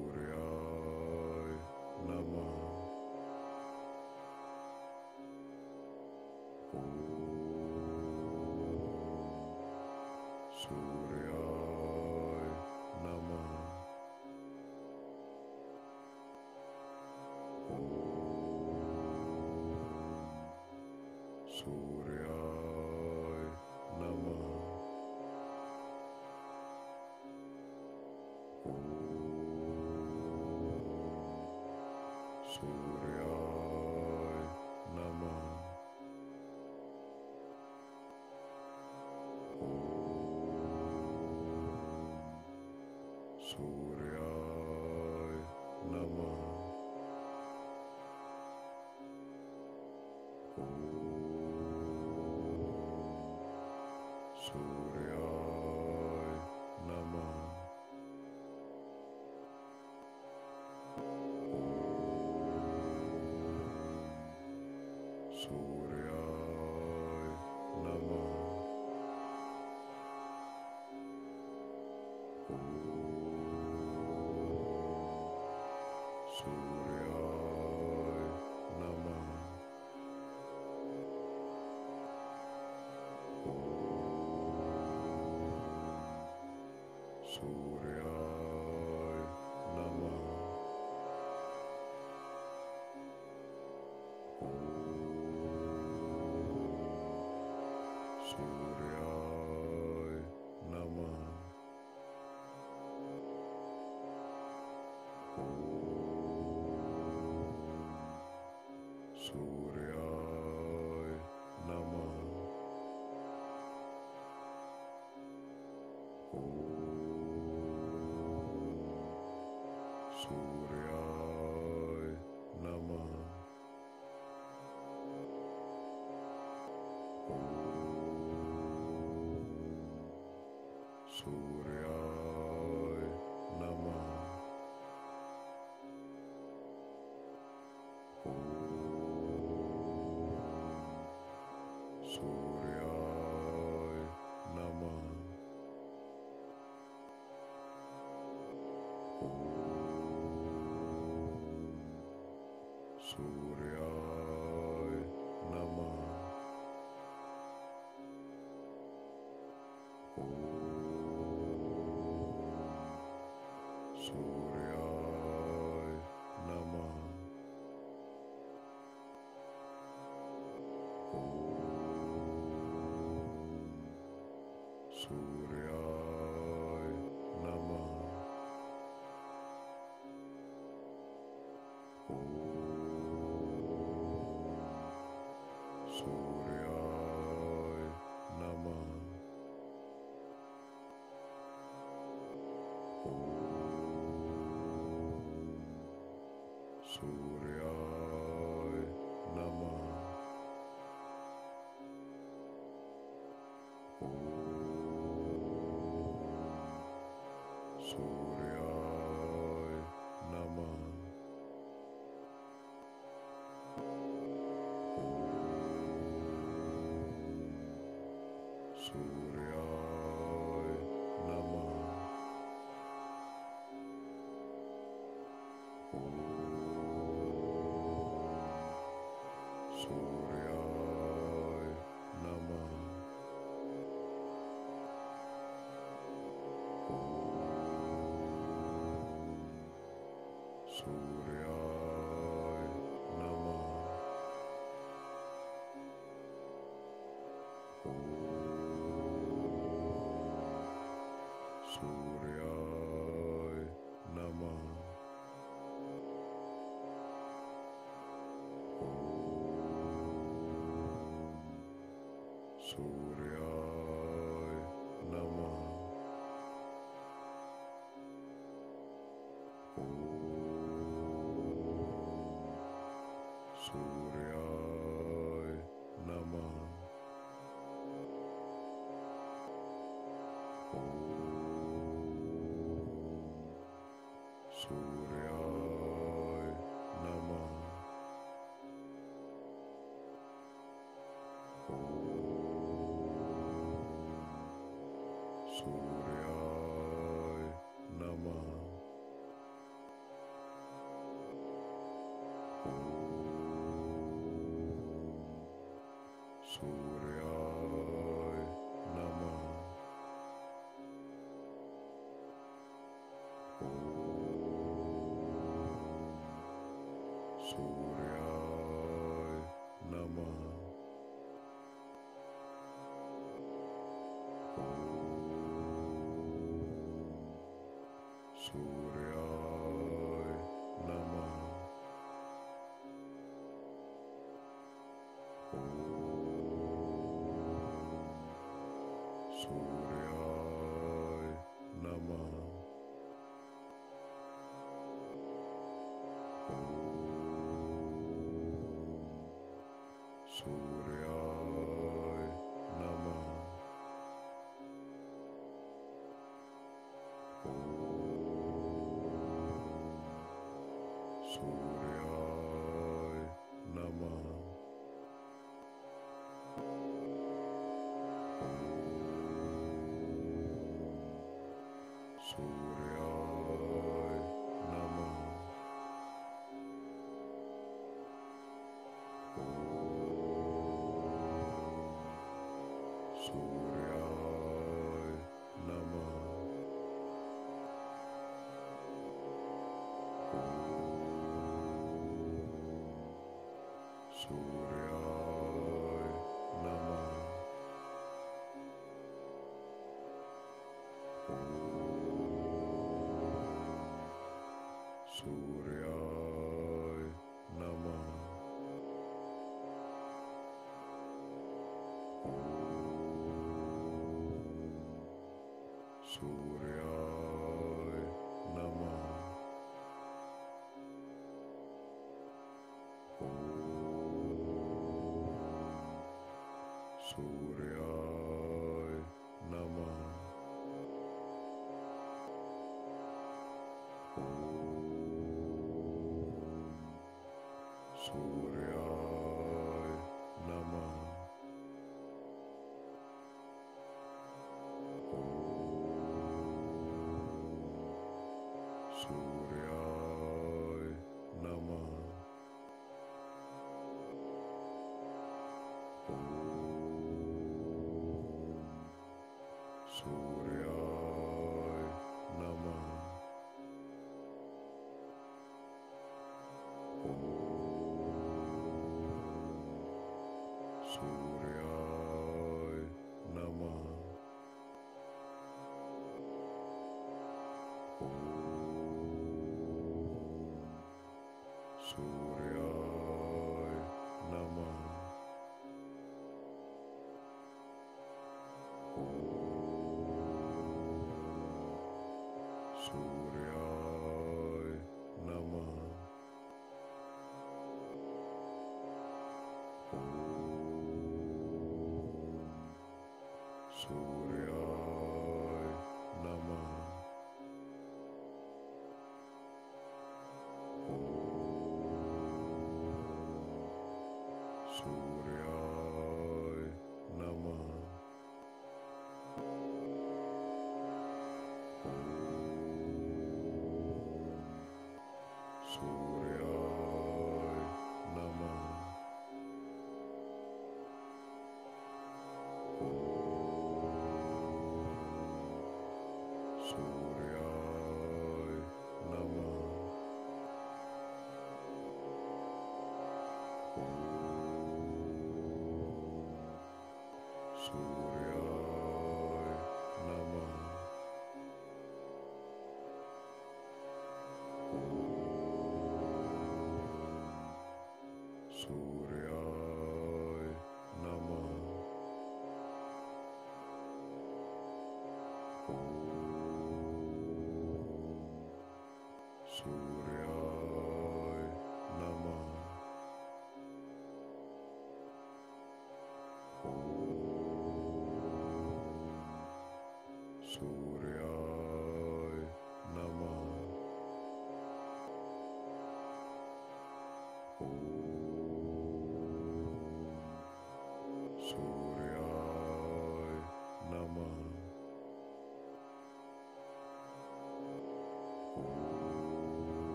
soul.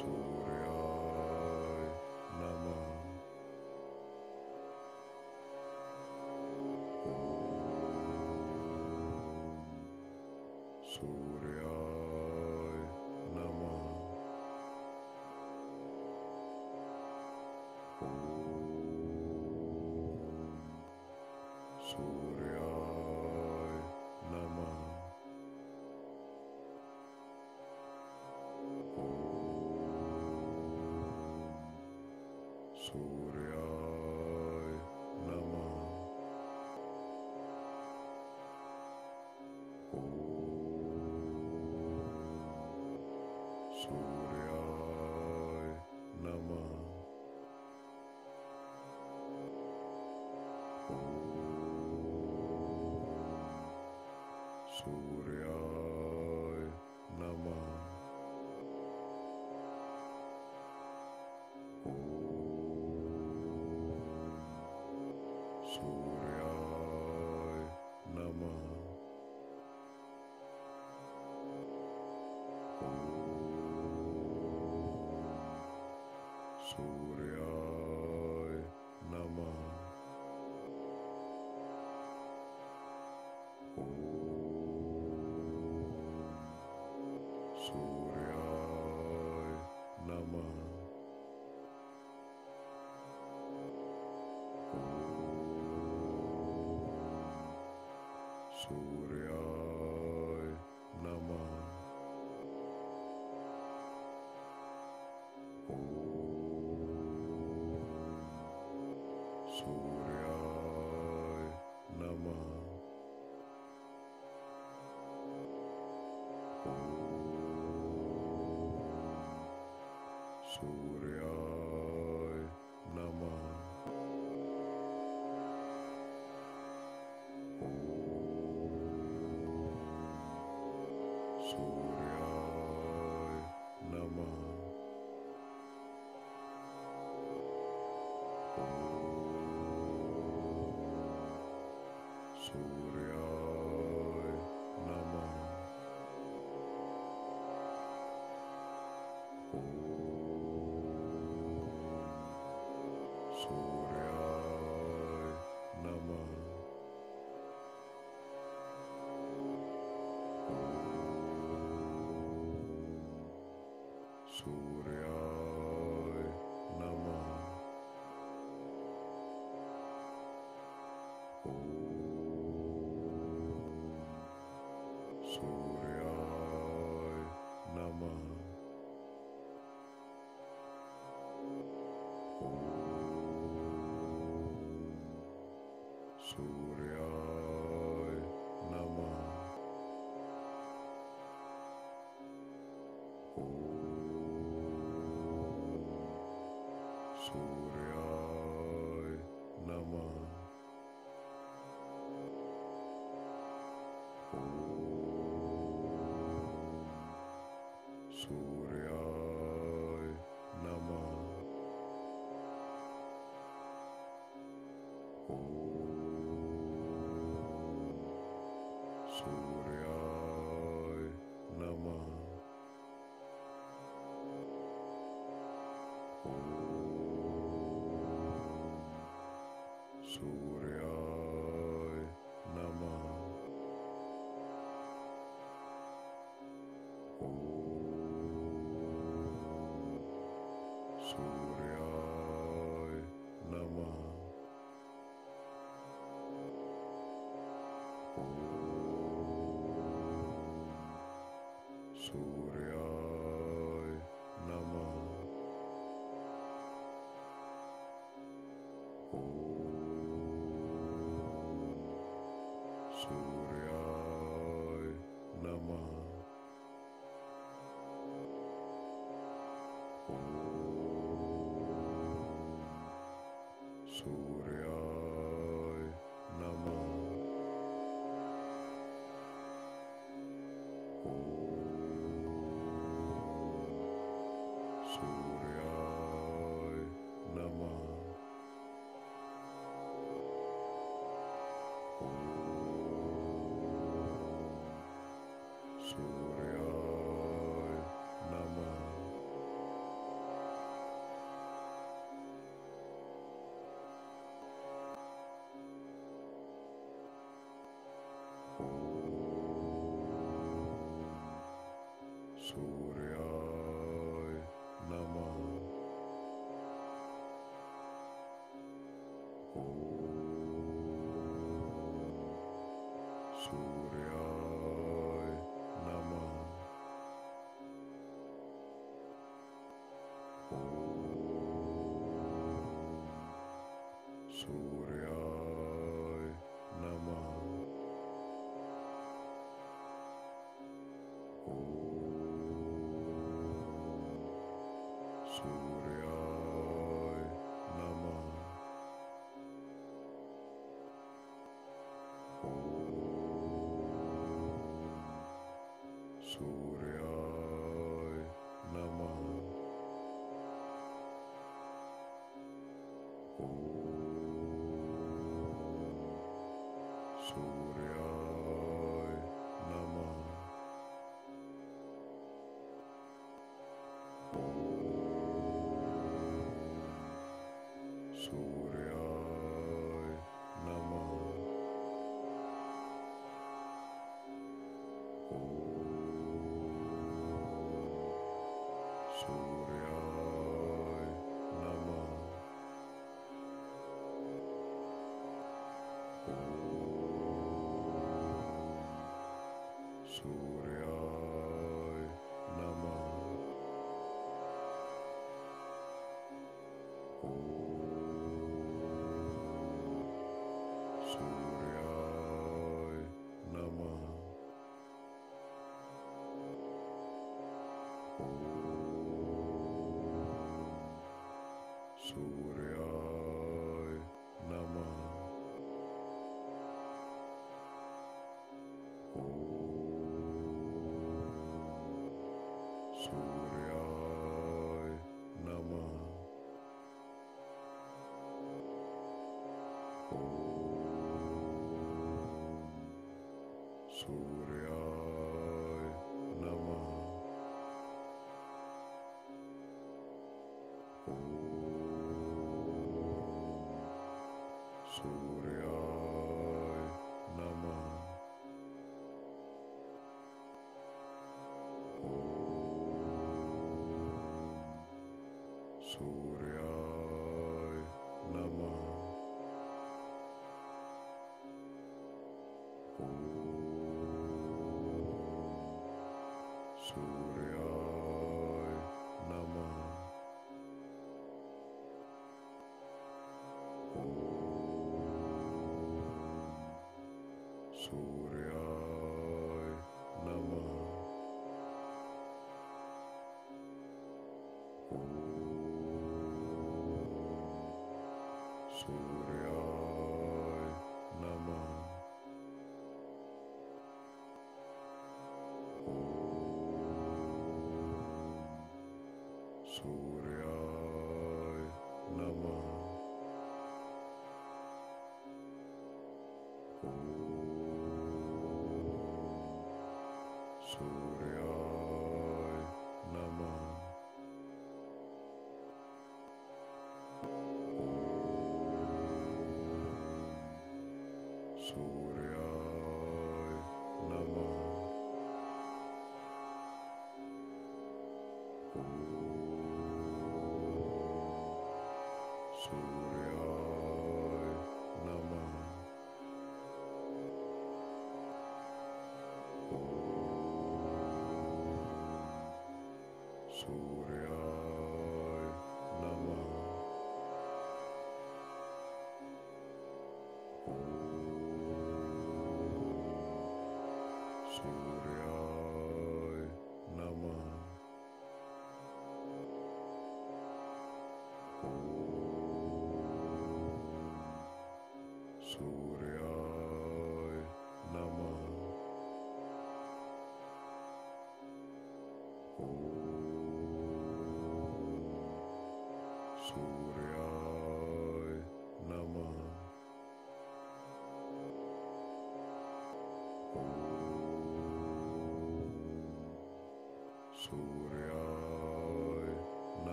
soul. Oh. soul. Oh. Oh. Oh.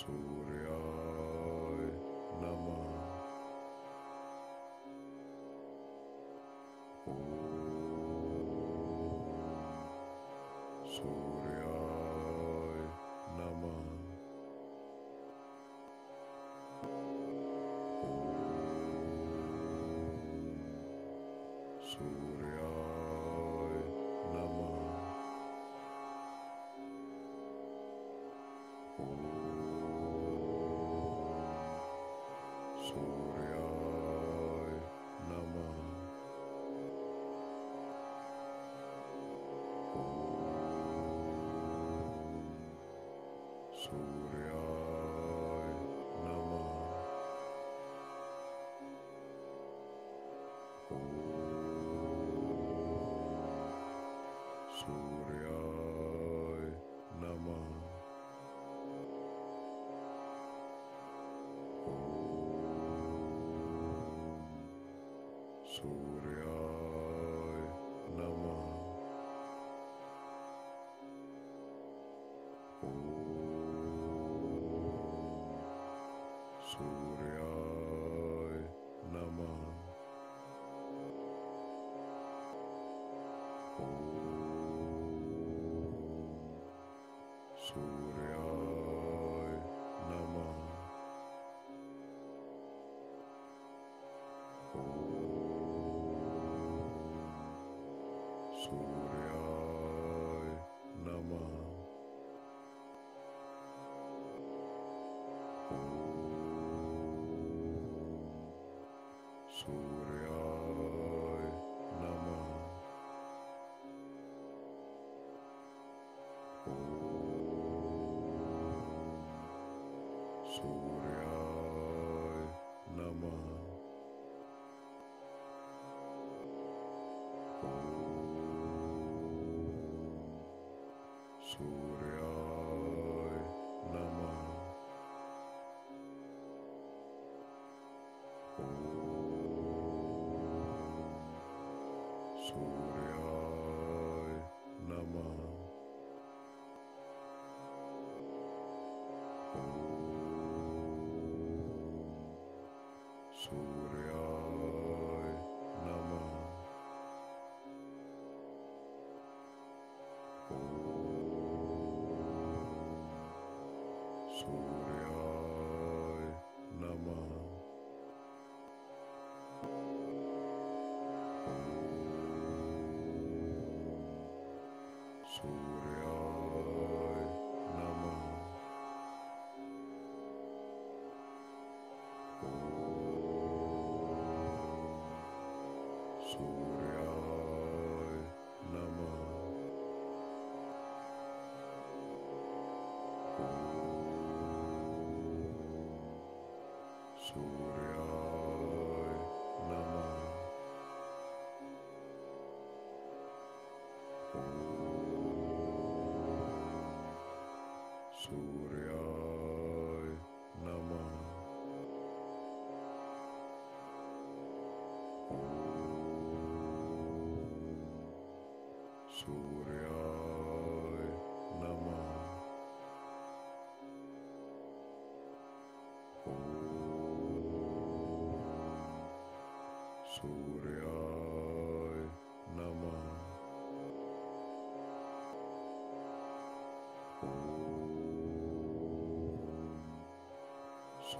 So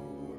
Ooh.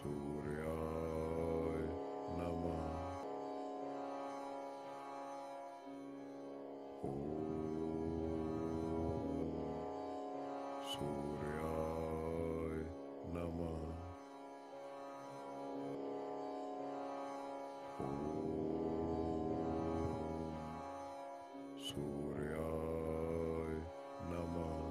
सूर्याय नमः सूर्याय नमः सूर्याय नमः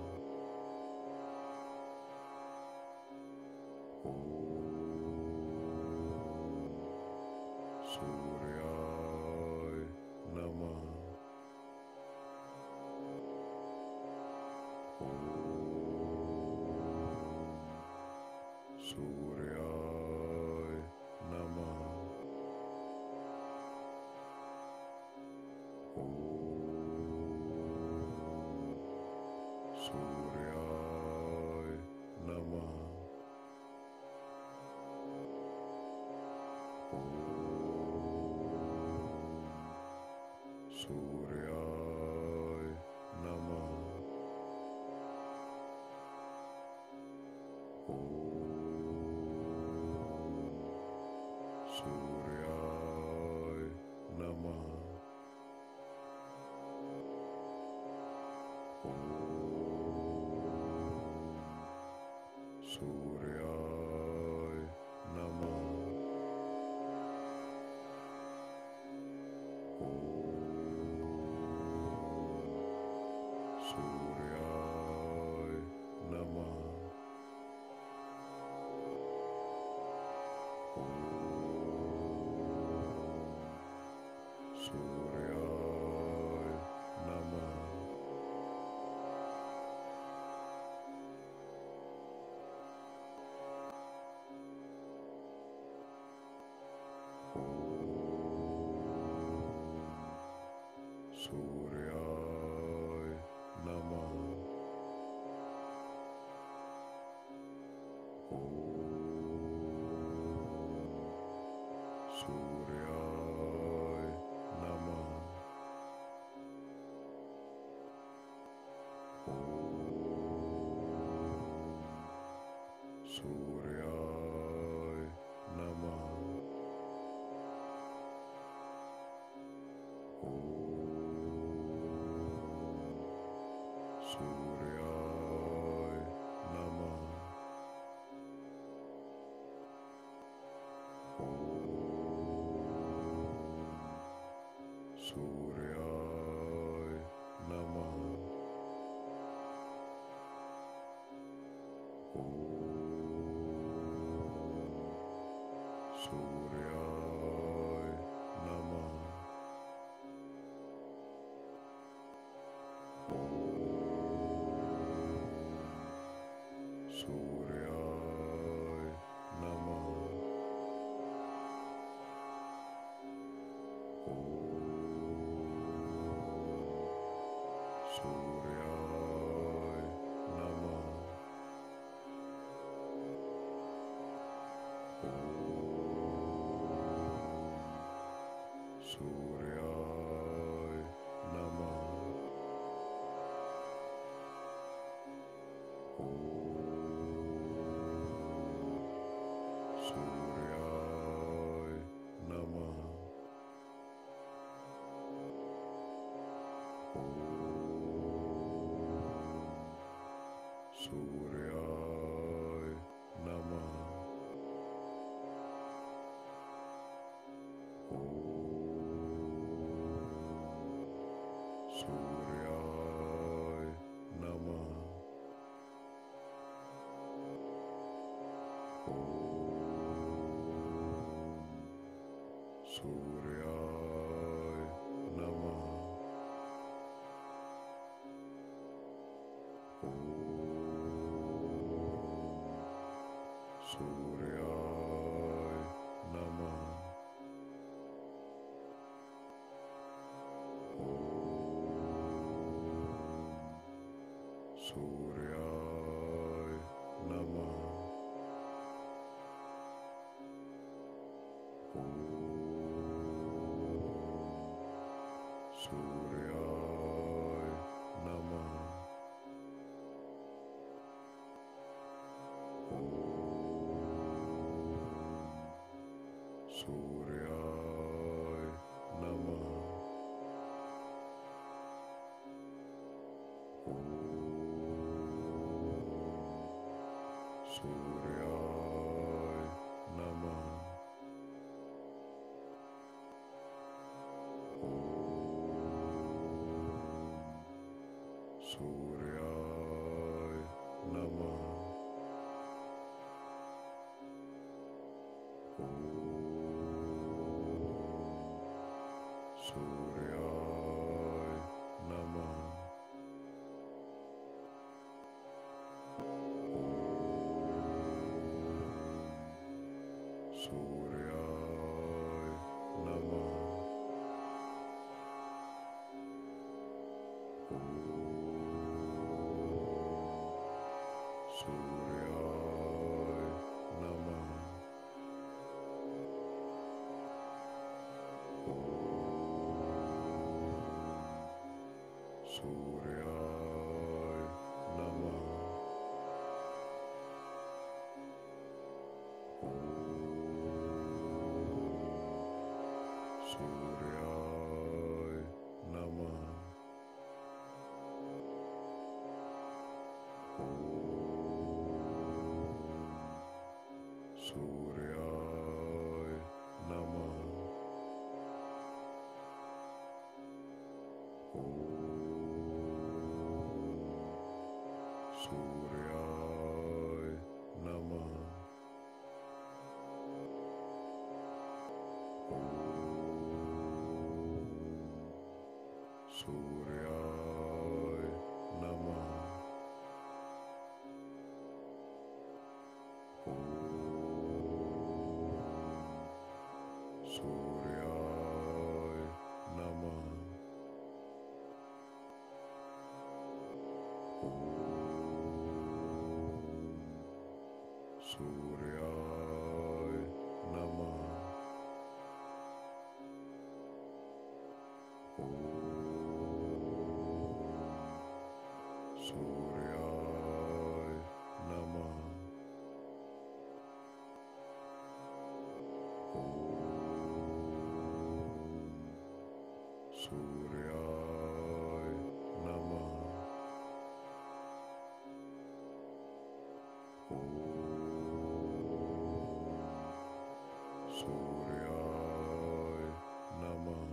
Oh. Oh. Oh. So Namah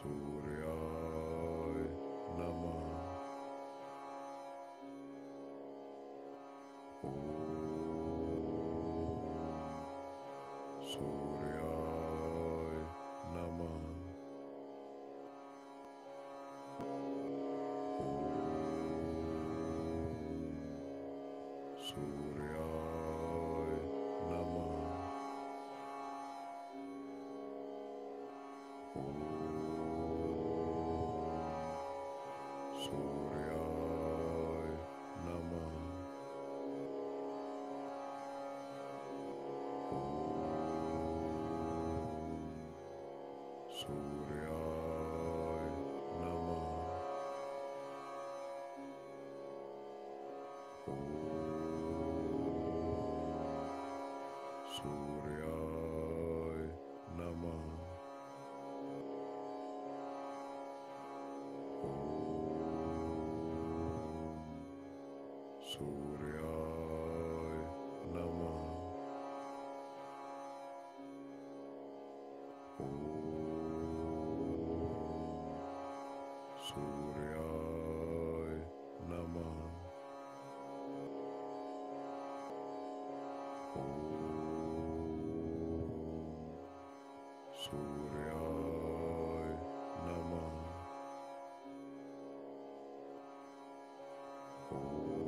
Om soul. Oh.